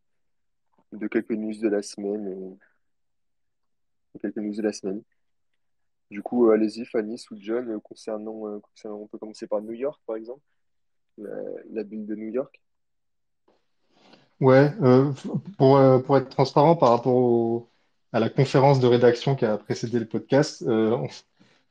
de quelques news de la semaine. euh, de quelques news de la semaine. Du coup, euh, allez-y, Fanny ou John, euh, concernant, euh, concernant, on peut commencer par New York, par exemple, la, la ville de New York. Ouais, euh, pour, pour être transparent par rapport au- à la conférence de rédaction qui a précédé le podcast, euh,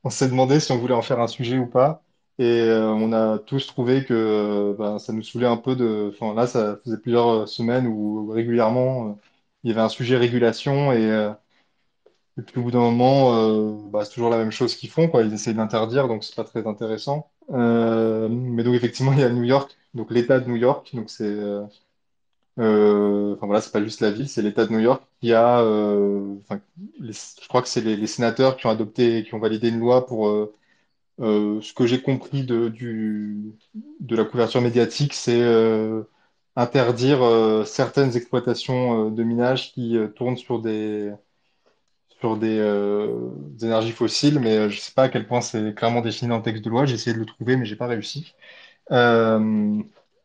on, s'est demandé si on voulait en faire un sujet ou pas. Et euh, on a tous trouvé que euh, ben, ça nous saoulait un peu de... Enfin, là, ça faisait plusieurs semaines où régulièrement, il y avait un sujet régulation et, puis au bout d'un moment, bah, c'est toujours la même chose qu'ils font. Ils essaient d'interdire, donc c'est pas très intéressant. Mais donc effectivement, il y a New York, donc l'État de New York, donc c'est... euh, enfin voilà, c'est pas juste la ville, c'est l'État de New York qui a, euh, enfin, je crois que c'est les, sénateurs qui ont adopté, qui ont validé une loi pour, euh, ce que j'ai compris de, du, de la couverture médiatique, c'est interdire certaines exploitations de minage qui tournent sur des, sur des, énergies fossiles, mais euh, je sais pas à quel point c'est clairement défini dans le texte de loi. J'ai essayé de le trouver, mais j'ai pas réussi.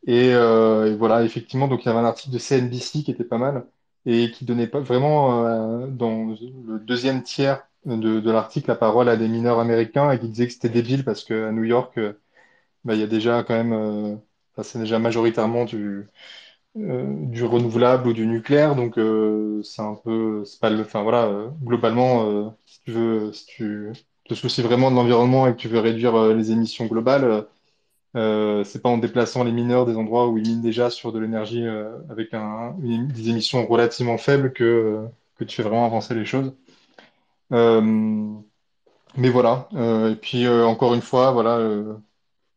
Et, euh, et voilà, effectivement, donc il y avait un article de CNBC qui était pas mal et qui donnait pas vraiment euh, dans le deuxième tiers de, l'article la parole à des mineurs américains et qui disait que c'était débile parce qu'à New York, euh, bah, il y a déjà quand même, c'est déjà majoritairement du, du renouvelable ou du nucléaire, donc c'est un peu, c'est pas le, enfin voilà, globalement, si tu veux, si tu te soucies vraiment de l'environnement et que tu veux réduire les émissions globales. Euh, c'est pas en déplaçant les mineurs des endroits où ils minent déjà sur de l'énergie euh, avec des émissions relativement faibles que, euh, que tu fais vraiment avancer les choses. Euh, mais voilà. Et puis encore une fois, voilà,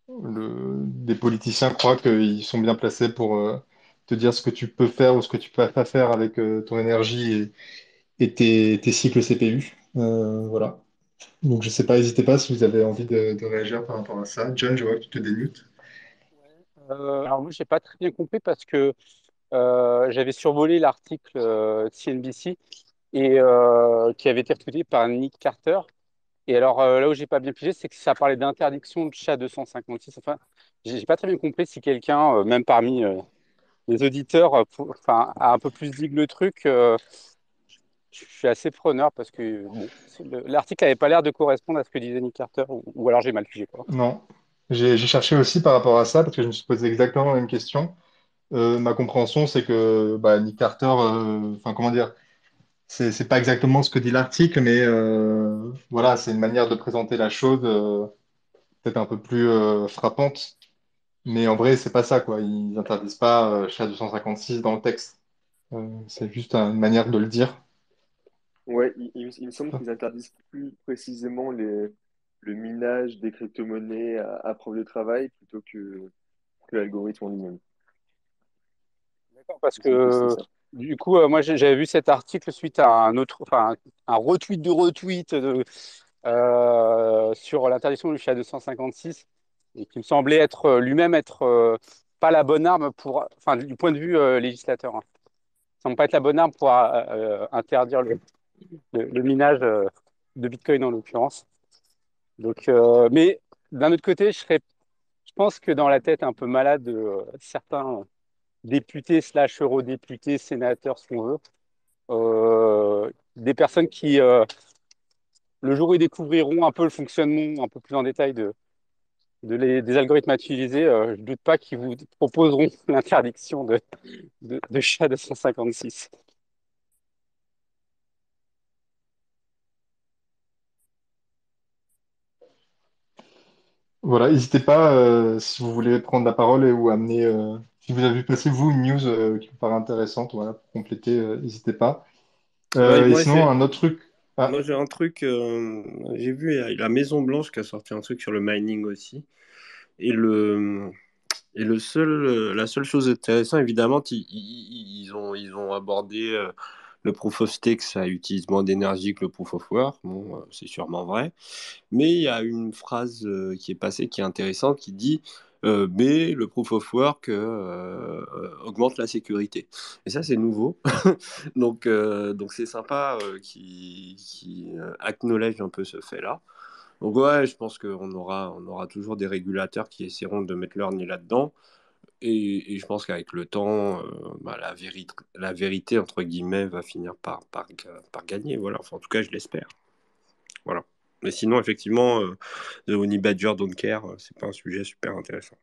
des politiciens croient qu'ils sont bien placés pour te dire ce que tu peux faire ou ce que tu peux pas faire avec ton énergie et, tes, tes cycles CPU. Voilà. Donc je sais pas, n'hésitez pas si vous avez envie de, réagir par rapport à ça. John, je vois que tu te démutes. Euh, alors moi, j'ai pas très bien compris parce que euh, j'avais survolé l'article euh, CNBC et euh, qui avait été retweeté par Nick Carter. Et alors là où j'ai pas bien pigé, c'est que ça parlait d'interdiction de chat 256. Enfin, j'ai pas très bien compris si quelqu'un, même parmi les auditeurs, a un peu plus dit que le truc. Je suis assez preneur parce que l'article n'avait pas l'air de correspondre à ce que disait Nick Carter, ou, alors j'ai mal pigé quoi. Non. J'ai cherché aussi par rapport à ça parce que je me suis posé exactement la même question. Euh, ma compréhension, c'est que bah, Nick Carter, euh, enfin comment dire, c'est pas exactement ce que dit l'article, mais euh, voilà, c'est une manière de présenter la chose peut-être un peu plus frappante. Mais en vrai, c'est pas ça, quoi. Ils interdisent pas chat 256 dans le texte. C'est juste une manière de le dire. Ouais, il, il me il me semble qu'ils interdisent plus précisément les, le minage des crypto-monnaies à, à preuve de travail plutôt que, que l'algorithme en lui-même. D'accord, parce que du coup, euh, moi j'avais vu cet article suite à un autre, enfin un, retweet de retweet de, euh, sur l'interdiction du chat 256 et qui me semblait être euh, lui-même être euh, pas la bonne arme pour, enfin du point de vue euh, législateur, hein. Ça semble pas être la bonne arme pour interdire le, le- minage euh, de Bitcoin en l'occurrence. Donc, euh, mais d'un autre côté, je pense que dans la tête un peu malade de euh, certains députés slash eurodéputés, sénateurs, ce qu'on veut, des personnes qui, le jour où ils découvriront un peu le fonctionnement un peu plus en détail de, des algorithmes à utiliser, je doute pas qu'ils vous proposeront l'interdiction de, de, de chat 256. Voilà, n'hésitez pas euh, si vous voulez prendre la parole et ou amener, euh, si vous avez vu passer vous une news euh, qui vous paraît intéressante, voilà, pour compléter, n'hésitez pas. Ouais, et moi, sinon, un autre truc. moi, Ah, j'ai un truc, j'ai vu la Maison Blanche qui a sorti un truc sur le mining aussi. Et le, et le seul, la seule chose intéressante, évidemment, ils, ils, ils ont, ils ont abordé le proof of stake, ça utilise moins d'énergie que le proof of work. Bon, euh, c'est sûrement vrai. Mais il y a une phrase euh, qui est passée qui est intéressante qui dit euh, mais le proof of work euh, augmente la sécurité. Et ça, c'est nouveau. donc, donc c'est sympa qui, qui acknowledge un peu ce fait-là. Donc ouais, je pense qu'on aura, on aura toujours des régulateurs qui essaieront de mettre leur nez là-dedans. Et, je pense qu'avec le temps, euh, bah, la vérité, entre guillemets, va finir par, gagner. Voilà. En tout cas, je l'espère. Voilà. Mais sinon, effectivement, euh, The Honey Badger Don't Care, euh, c'est pas un sujet super intéressant.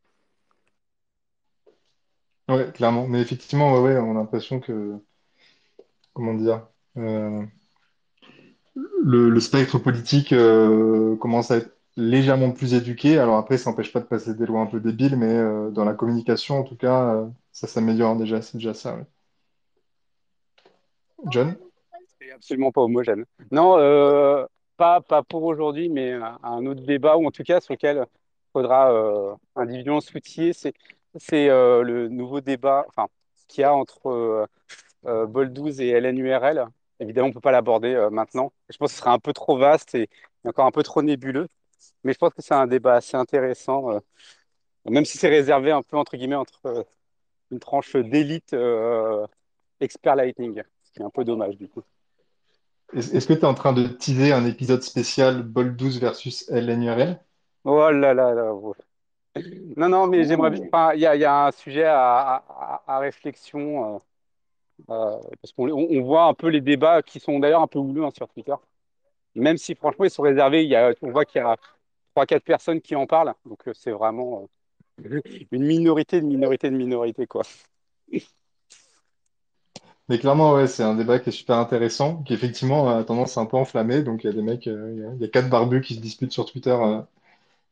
ouais, clairement. Mais effectivement, ouais, on a l'impression que, comment dire, euh, le, le spectre politique commence à être légèrement plus éduqué. Alors après, ça n'empêche pas de passer des lois un peu débiles, mais euh, dans la communication, en tout cas, euh, ça s'améliore déjà. C'est déjà ça. ouais. John? C'est absolument pas homogène. Non, euh, pas, pas pour aujourd'hui, mais un, un autre débat, ou en tout cas sur lequel il faudra individuellement s'outiller, c'est c'est le nouveau débat enfin, qu'il y a entre Bol 12 et LNURL. Évidemment, on ne peut pas l'aborder maintenant. Je pense que ce serait un peu trop vaste et encore un peu trop nébuleux, mais je pense que c'est un débat assez intéressant, euh, même si c'est réservé un peu, entre guillemets, entre euh, une tranche d'élite euh, expert Lightning, ce qui est un peu dommage du coup. Est- Est-ce que tu es en train de teaser un épisode spécial Bol 12 versus LNURL? Oh là là là. ouais. Non, non, mais j'aimerais bien. Enfin, il y a, il y a un sujet à, à- à réflexion, euh, parce qu'on on- on voit un peu les débats qui sont d'ailleurs un peu houleux hein, sur Twitter. Même si franchement ils sont réservés, il y a, on voit qu'il y a trois, quatre personnes qui en parlent. Donc euh, c'est vraiment euh, une minorité de minorité de minorité, quoi. Mais clairement, ouais, c'est un débat qui est super intéressant, qui effectivement a tendance à un peu enflammer. Donc il y a des mecs, euh, il y a, quatre barbus qui se disputent sur Twitter,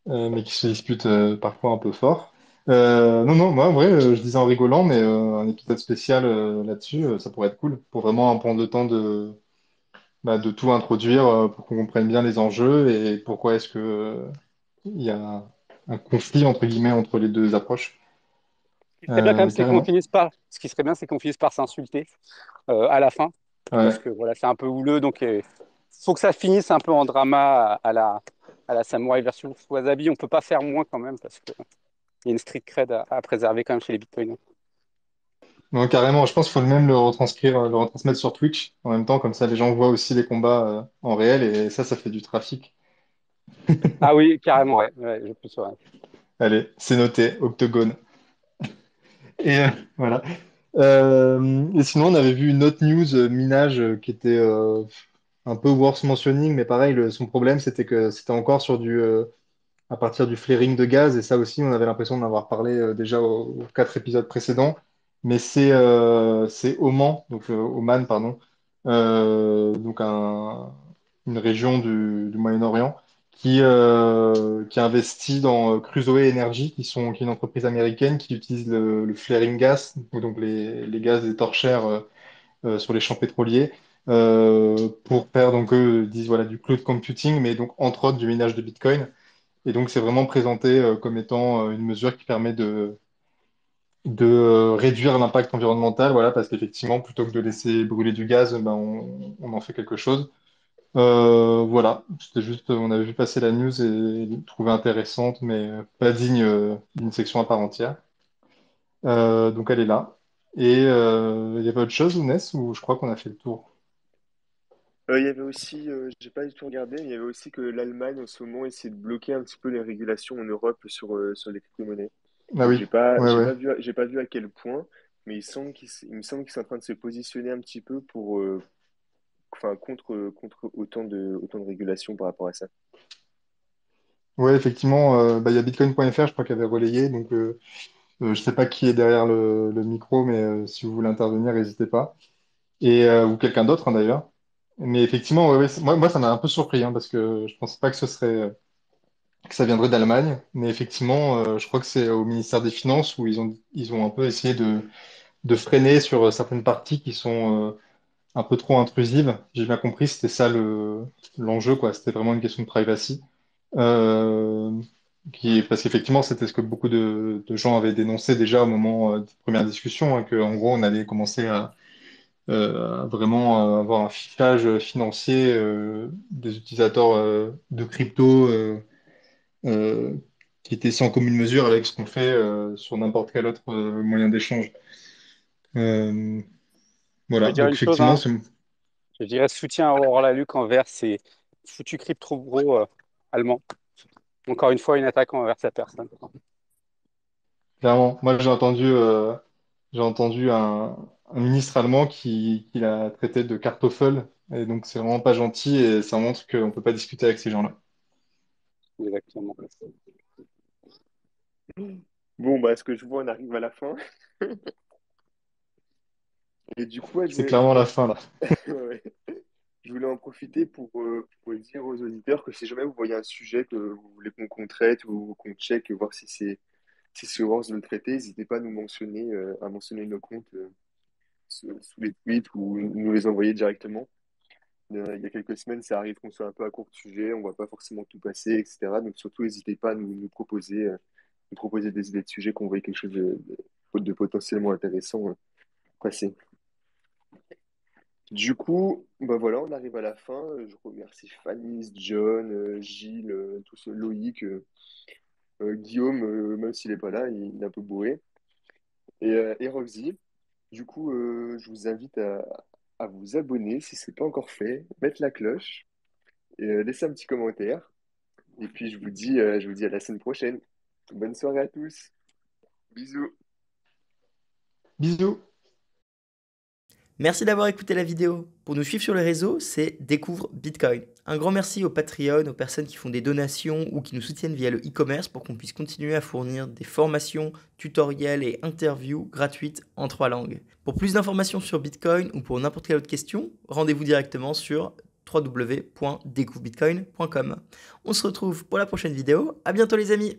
mais qui se disputent parfois un peu fort. Non, non, moi en vrai, je disais en rigolant, mais un épisode spécial là-dessus, ça pourrait être cool, pour vraiment prendre le temps de, bah, de tout introduire euh, pour qu'on comprenne bien les enjeux et pourquoi est-ce que euh, il y a un conflit entre guillemets entre les deux approches. Ce qui serait bien quand même, Euh, c'est qu'on carrément. finisse par, ce qui serait bien, c'est qu'on finisse par s'insulter euh, à la fin, parce que voilà, c'est un peu houleux, donc il faut que ça finisse un peu en drama à, la, à la Samurai version Wasabi. On peut pas faire moins quand même, parce qu'il y a une street cred à, à préserver quand même chez les bitcoins. Non, carrément. Je pense qu'il faut même le retranscrire, le retransmettre sur Twitch en même temps, comme ça les gens voient aussi les combats euh, en réel et ça, ça fait du trafic. Ah oui, carrément, ouais, ouais, je pense, ouais. Allez, c'est noté, Octogone. Et euh, voilà. Euh, et sinon, on avait vu une autre news euh, minage euh, qui était un peu worth mentioning, mais pareil, le- son problème, c'était que c'était encore sur du, à partir du flaring de gaz, et ça aussi, on avait l'impression d'en avoir parlé euh, déjà aux, aux quatre épisodes précédents. Mais c'est euh, c'est Oman, donc euh, Oman, pardon, euh, donc un- une région du, Moyen-Orient qui, euh, qui investit dans Crusoe Energy, qui sont, est une entreprise américaine qui utilise le, flaring gas, donc les, gaz des torchères sur les champs pétroliers, pour faire, donc eux disent voilà, du cloud computing, mais donc entre autres du minage de Bitcoin. Et donc c'est vraiment présenté comme étant une mesure qui permet de, de euh, réduire l'impact environnemental, voilà, parce qu'effectivement, plutôt que de laisser brûler du gaz, ben, on, on en fait quelque chose. Euh, voilà, c'était juste, on avait vu passer la news et trouvé intéressante, mais pas digne euh, d'une section à part entière. Donc elle est là. Et il y avait autre chose, Younes, ou je crois qu'on a fait le tour? Il y avait aussi, euh, j'ai pas du tout regardé, mais il y avait aussi que l'Allemagne en ce moment essaie de bloquer un petit peu les régulations en Europe sur, sur les crypto-monnaies. Ah j'ai oui, pas, ouais, j'ai ouais. pas vu, pas vu à quel point, mais il semble qu'il, me semble qu'ils sont en train de se positionner un petit peu pour, euh, enfin contre, contre autant de, autant de régulations par rapport à ça. Ouais, effectivement, euh, bah, il y a bitcoin.fr, je crois, qui avait relayé. Donc, euh, je sais pas qui est derrière le, le micro, mais si vous voulez intervenir, n'hésitez pas. Et, ou quelqu'un d'autre, hein, d'ailleurs. Mais effectivement, ouais, moi, moi, ça m'a un peu surpris, hein, parce que je pensais pas que ce serait, que ça viendrait d'Allemagne. Mais effectivement, euh, je crois que c'est au ministère des Finances où ils ont, ils ont un peu essayé de, de freiner sur certaines parties qui sont, euh, un peu trop intrusives. J'ai bien compris, c'était ça le, l'enjeu, quoi. C'était vraiment une question de privacy. Euh, parce qu'effectivement, c'était ce que beaucoup de, de gens avaient dénoncé déjà au moment euh, des premières discussions, hein, que, en gros, on allait commencer à, euh, à vraiment euh, avoir un fichage financier euh, des utilisateurs euh, de crypto euh, qui était sans commune mesure avec ce qu'on fait euh, sur n'importe quel autre euh, moyen d'échange. Je voilà, donc chose, effectivement, hein, je dirais soutien à Aurore Laluc envers ces foutus crypto gros euh, allemands. Encore une fois, une attaque envers sa personne. clairement. Moi, j'ai entendu, j'ai entendu un, un ministre allemand qui, qui l'a traité de Kartoffel, et donc c'est vraiment pas gentil et ça montre qu'on peut pas discuter avec ces gens-là. Exactement. Bon, bah, ce que je vois, on arrive à la fin? Et du coup, C'est clairement la fin là. ouais. Je voulais en profiter pour, euh, pour dire aux auditeurs que si jamais vous voyez un sujet que vous voulez qu'on traite ou qu'on check, voir si c'est si c'est de le traiter, n'hésitez pas à nous mentionner, euh, à mentionner nos comptes euh, sous, sous les tweets ou nous les envoyer directement. Euh, il y a quelques semaines, ça arrive qu'on soit un peu à court de sujet, on ne va pas forcément tout passer, etc. Donc surtout, n'hésitez pas à nous, proposer, euh, nous proposer des idées de sujets qu'on voit quelque chose de, potentiellement intéressant euh, passer. Du coup, bah voilà, on arrive à la fin. Je remercie Fanny, John, Gilles, Loïc, Guillaume, même s'il n'est pas là, il, est un peu bourré, et, Roxy. Du coup, je vous invite à, à vous abonner si ce n'est pas encore fait, mettre la cloche euh, laisser un petit commentaire. Et puis, je vous dis, euh, je vous dis à la semaine prochaine. Bonne soirée à tous. Bisous. Bisous. Merci d'avoir écouté la vidéo. Pour nous suivre sur les réseaux, c'est Découvre Bitcoin. Un grand merci aux Patreon, aux personnes qui font des donations ou qui nous soutiennent via le e-commerce pour qu'on puisse continuer à fournir des formations, tutoriels et interviews gratuites en trois langues. Pour plus d'informations sur Bitcoin ou pour n'importe quelle autre question, rendez-vous directement sur www.découvrebitcoin.com. On se retrouve pour la prochaine vidéo. À bientôt les amis.